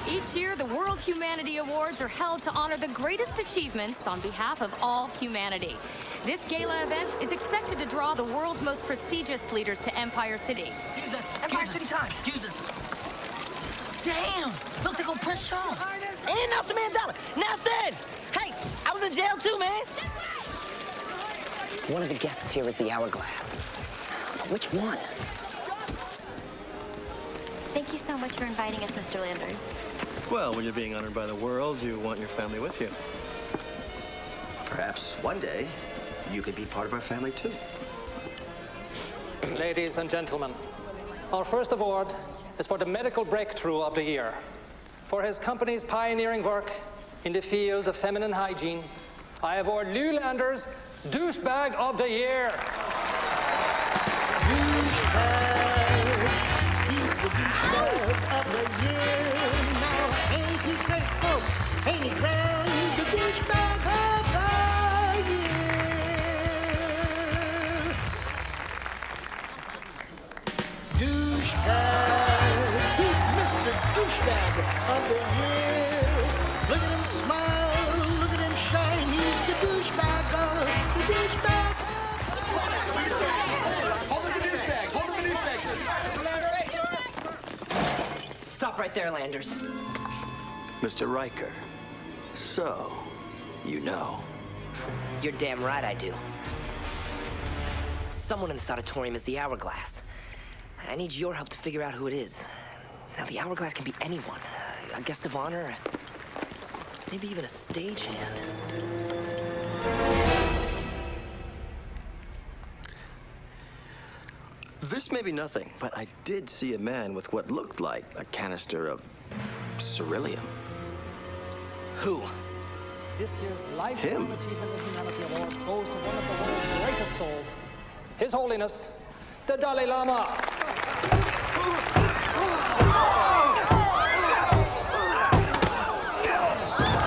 Speaker 11: Each year, the World Humanity Awards are held to honor the greatest achievements on behalf of all humanity. This gala event is expected to draw the world's most prestigious leaders to Empire City.
Speaker 3: Excuse us. Empire City Times. Excuse us. Damn! Look, they go Prince Charles. And Nelson Mandela. Nelson! Hey, I was in jail too, man.
Speaker 1: One of the guests here is the hourglass. But which one?
Speaker 6: Thank you so much for inviting us, Mr. Landers.
Speaker 7: Well, when you're being honored by the world, you want your family with you. Perhaps one day you could be part of our family too.
Speaker 21: Ladies and gentlemen, our first award is for the medical breakthrough of the year. For his company's pioneering work in the field of feminine hygiene, I award Lou Landers Douchebag of the Year.
Speaker 1: Stop right there, Landers.
Speaker 7: Mr. Riker. So, you know.
Speaker 1: You're damn right I do. Someone in this auditorium is the hourglass. I need your help to figure out who it is. Now, the hourglass can be anyone. A guest of honor, maybe even a stagehand.
Speaker 7: This may be nothing, but I did see a man with what looked like a canister of ceruleum.
Speaker 1: Who?
Speaker 21: This year's Lifetime
Speaker 7: Him.
Speaker 21: Achievement in Humanity Award goes to one of the world's greatest souls, His Holiness, the Dalai Lama.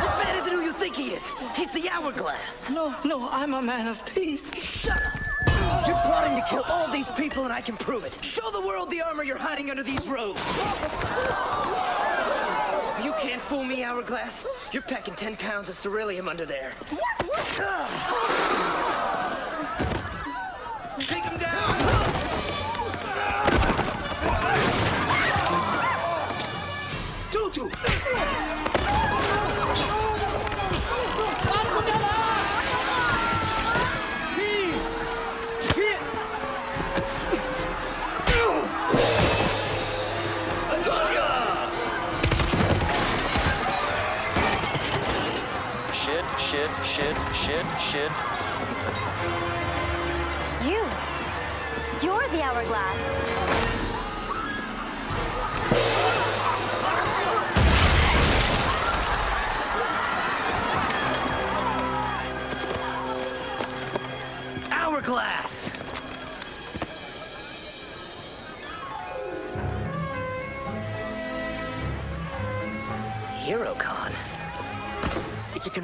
Speaker 3: This man isn't who you think he is. He's the hourglass. No, no, I'm a man of peace. Shut up. Plotting to kill all these people, and I can prove it. Show the world the armor you're hiding under these robes. You can't fool me, Hourglass. You're packing 10 pounds of ceruleum under there.
Speaker 12: Take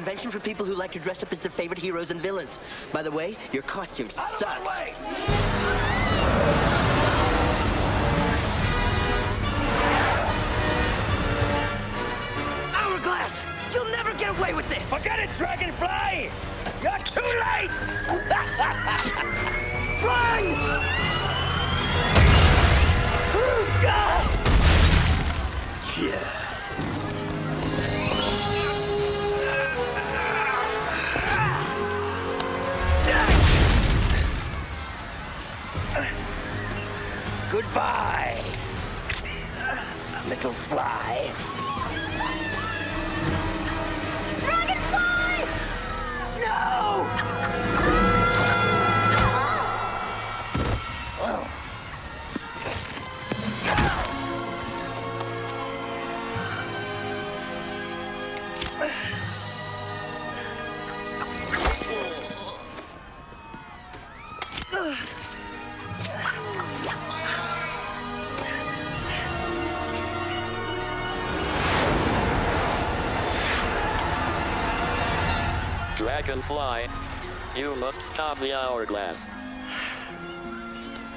Speaker 3: convention for people who like to dress up as their favorite heroes and villains. By the way, your costume sucks. Hourglass! You'll never get away with this!
Speaker 36: Forget it, Dragonfly! You're too late! [LAUGHS]
Speaker 3: Run!
Speaker 7: Yeah.
Speaker 3: Goodbye, little fly.
Speaker 6: Dragonfly!
Speaker 3: No!
Speaker 12: Dragonfly, you must stop the hourglass.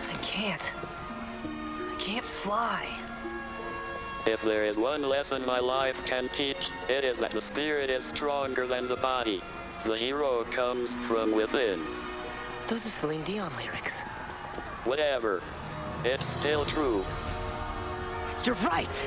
Speaker 1: I can't. I can't fly.
Speaker 12: If there is one lesson my life can teach, it is that the spirit is stronger than the body. The hero comes from within.
Speaker 1: Those are Celine Dion lyrics.
Speaker 12: Whatever. It's still true.
Speaker 1: You're right.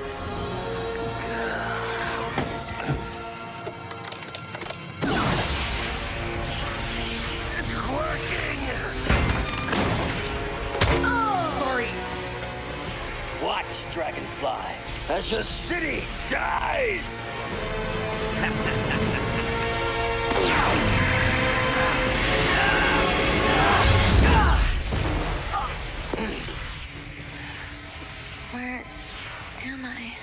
Speaker 7: Dragonfly, as your city dies!
Speaker 6: Where am I?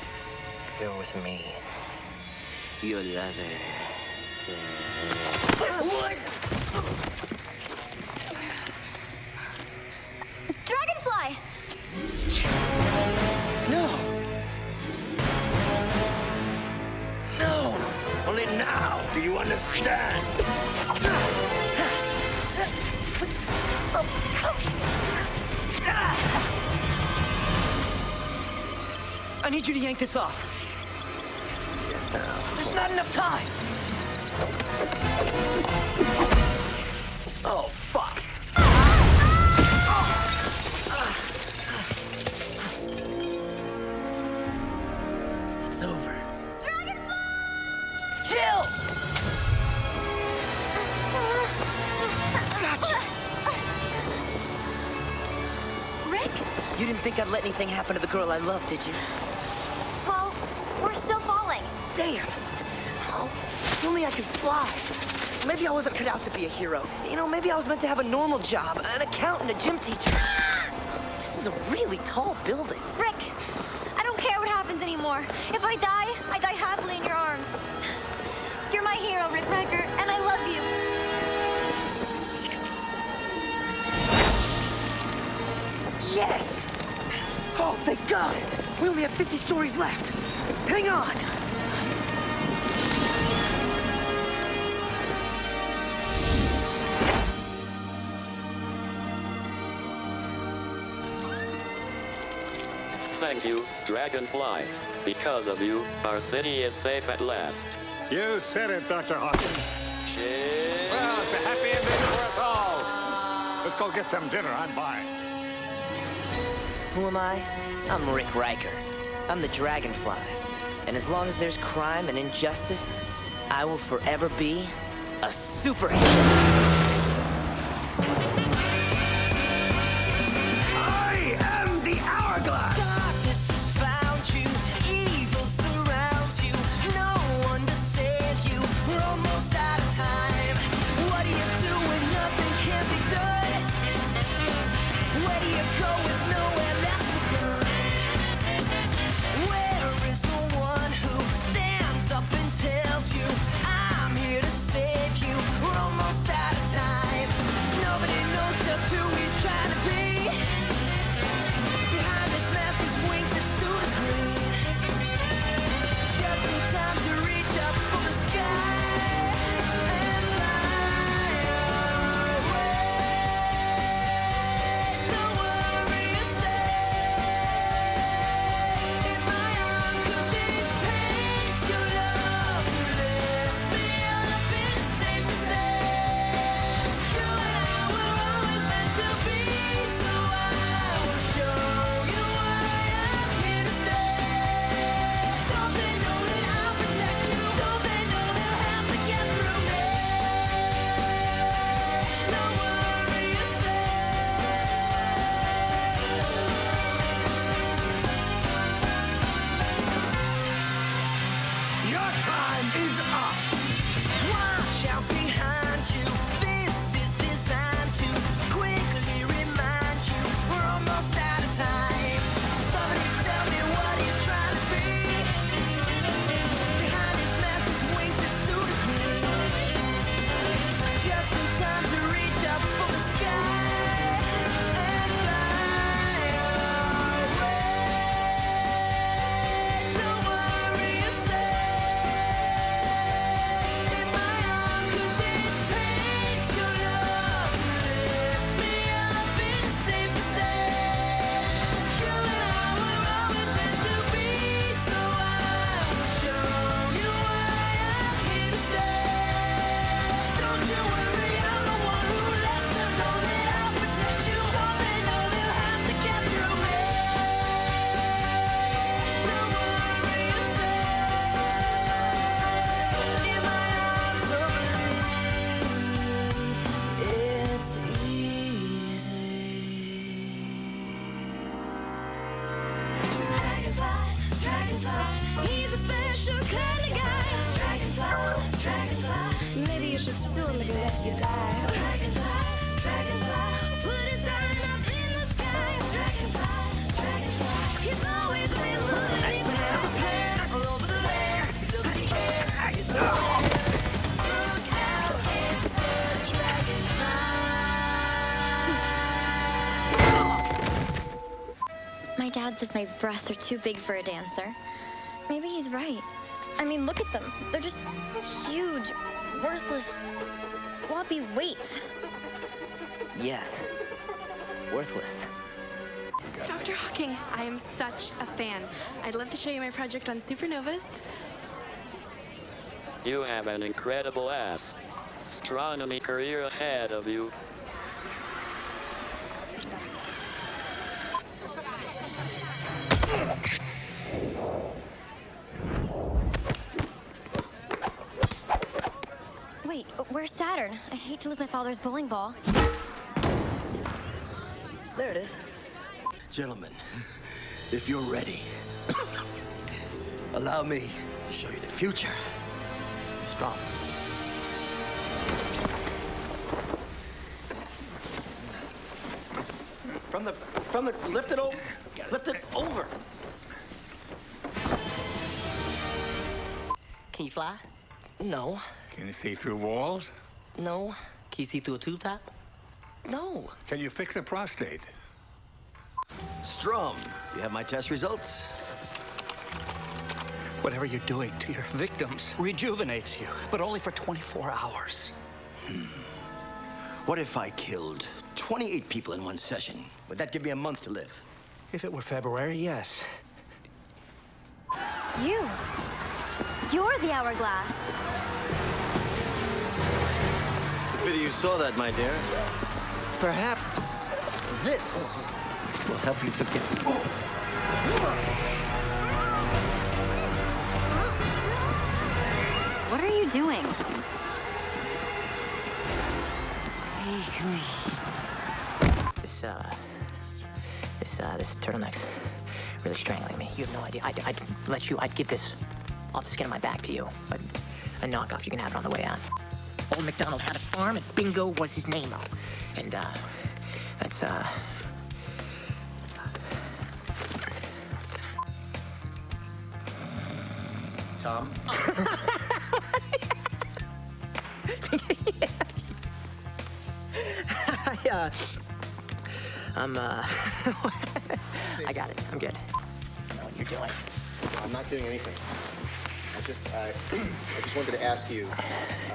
Speaker 1: You're with me. Your lover.
Speaker 6: Dragonfly!
Speaker 1: This off. There's not enough time.
Speaker 7: Oh, fuck!
Speaker 1: It's over. Jill! Gotcha.
Speaker 6: Rick?
Speaker 1: You didn't think I'd let anything happen to the girl I love, did you? A hero. You know, maybe I was meant to have a normal job, an accountant, a gym teacher. This is a really tall building.
Speaker 6: Rick, I don't care what happens anymore. If I die, I die happily in your arms. You're my hero, Rick Riker, and I love you.
Speaker 1: Yes! Oh, thank God! We only have 50 stories left. Hang on!
Speaker 12: Thank you, Dragonfly. Because of you, our city is safe at last.
Speaker 9: You said it, Dr. Hawking. Well, it's a happy ending for us all. Let's go get some dinner. I'm buying.
Speaker 1: Who am I? I'm Rick Riker. I'm the Dragonfly. And as long as there's crime and injustice, I will forever be a superhero.
Speaker 6: Says my breasts are too big for a dancer. Maybe he's right. I mean, look at them. They're just huge, worthless, floppy weights.
Speaker 1: Yes. Worthless.
Speaker 37: Dr. Hawking, I am such a fan. I'd love to show you my project on supernovas.
Speaker 12: You have an incredible ass. Astronomy career ahead of you.
Speaker 6: Where's Saturn? I hate to lose my father's bowling ball.
Speaker 7: There it is. Gentlemen, if you're ready, allow me to show you the future. Strong. From the, from the, lift it over, lift it over.
Speaker 3: Can you fly? No.
Speaker 9: Can you see through walls?
Speaker 3: No. Can you see through a tube top? No.
Speaker 9: Can you fix a prostate?
Speaker 7: Strum, you have my test results?
Speaker 16: Whatever you're doing to your victims rejuvenates you, but only for 24 hours. Hmm.
Speaker 7: What if I killed 28 people in one session? Would that give me a month to live?
Speaker 16: If it were February, yes.
Speaker 6: You! You're the hourglass.
Speaker 7: It's a pity you saw that, my dear. Perhaps this will help you forget.
Speaker 6: What are you doing?
Speaker 1: Take me. This, uh, this, uh, this turtleneck's really strangling me. You have no idea. I'd, I'd let you, I'd give this off the skin of my back to you. A, a knockoff. You can have it on the way out. Old MacDonald had a farm, and Bingo was his name. And, uh, that's, uh,
Speaker 30: Tom? [LAUGHS]
Speaker 1: I, uh, I'm, uh, [LAUGHS] I got it. I'm good. I know what you're doing.
Speaker 30: I'm not doing anything. I just, I, [CLEARS THROAT] I just wanted to ask you.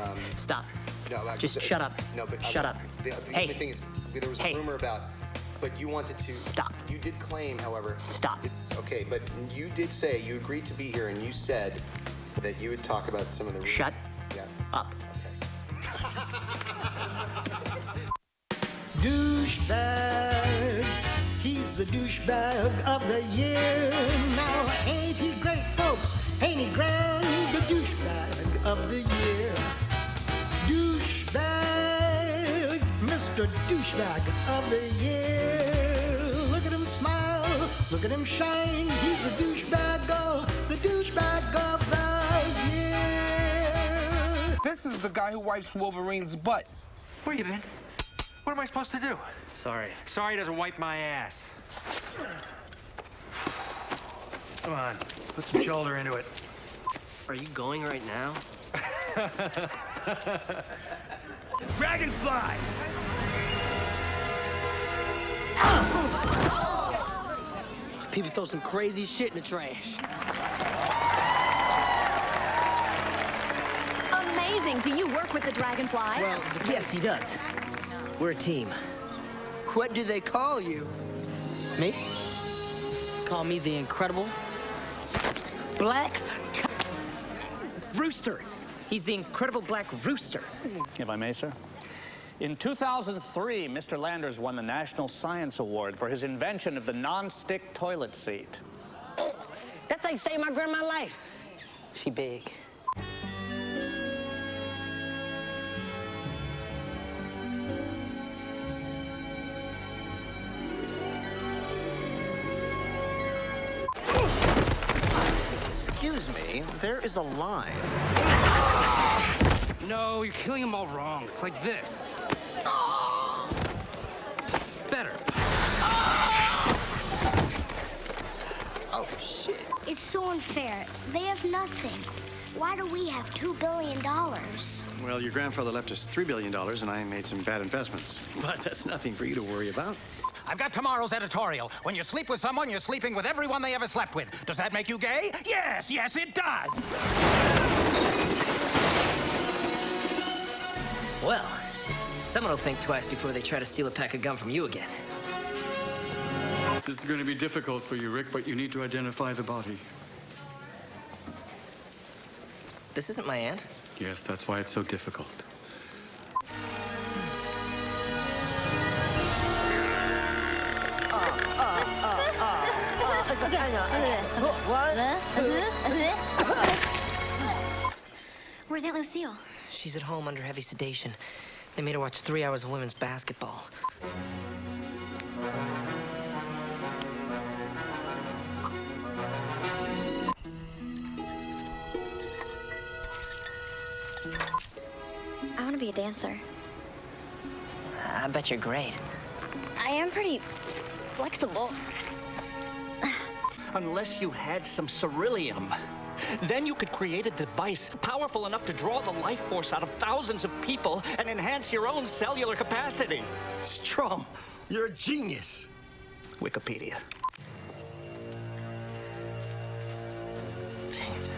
Speaker 30: Um,
Speaker 1: Stop.
Speaker 30: No, I-
Speaker 1: Just shut up.
Speaker 30: No, but
Speaker 1: Shut
Speaker 30: I-
Speaker 1: up.
Speaker 30: The, the
Speaker 1: Hey.
Speaker 30: only thing is, there was a
Speaker 1: Hey.
Speaker 30: rumor about, but you wanted to.
Speaker 1: Stop.
Speaker 30: You did claim, however.
Speaker 1: Stop.
Speaker 30: Okay, but you did say you agreed to be here, and you said that you would talk about some of the.
Speaker 1: Shut
Speaker 30: Yeah.
Speaker 1: up. [LAUGHS]
Speaker 21: douchebag. He's the douchebag of the year. Now, ain't he great, folks? Ain't he grand? The douchebag of the year. Douchebag, Mr. Douchebag of the year. Look at him smile, look at him shine. He's the douchebag of the douchebag of the year.
Speaker 19: This is the guy who wipes Wolverine's butt. Where you been? What am I supposed to do?
Speaker 38: Sorry.
Speaker 19: Sorry doesn't wipe my ass. Come on, put some shoulder into it.
Speaker 38: Are you going right now? [LAUGHS]
Speaker 19: Dragonfly!
Speaker 3: People throw some crazy shit in the trash.
Speaker 39: Amazing. Do you work with the Dragonfly?
Speaker 3: Well, yes, he does. We're a team. What do they call you? Me? Call me the incredible black rooster. He's the incredible black rooster.
Speaker 5: If I may, sir. In 2003, Mr. Landers won the National Science Award for his invention of the non-stick toilet seat.
Speaker 3: That thing saved my grandma's life. She big.
Speaker 40: Excuse me, there is a line.
Speaker 41: No, you're killing them all wrong. It's like this. Better.
Speaker 15: Oh, shit. It's so unfair. They have nothing. Why do we have $2 billion?
Speaker 42: Well, your grandfather left us $3 billion, and I made some bad investments. [LAUGHS] But that's nothing for you to worry about.
Speaker 27: I've got tomorrow's editorial. When you sleep with someone, you're sleeping with everyone they ever slept with. Does that make you gay? Yes, yes, it does.
Speaker 43: Well, someone will think twice before they try to steal a pack of gum from you again.
Speaker 33: This is going to be difficult for you, Rick, but you need to identify the body.
Speaker 43: This isn't my aunt.
Speaker 33: Yes, that's why it's so difficult.
Speaker 6: Where's Aunt Lucille?
Speaker 1: She's at home under heavy sedation. They made her watch three hours of women's basketball.
Speaker 6: I want to be a dancer.
Speaker 1: I bet you're great.
Speaker 6: I am pretty flexible. [SIGHS]
Speaker 16: Unless you had some ceruleum. Then you could create a device powerful enough to draw the life force out of thousands of people and enhance your own cellular capacity.
Speaker 7: Strum, you're a genius.
Speaker 16: Wikipedia.
Speaker 7: Dang it.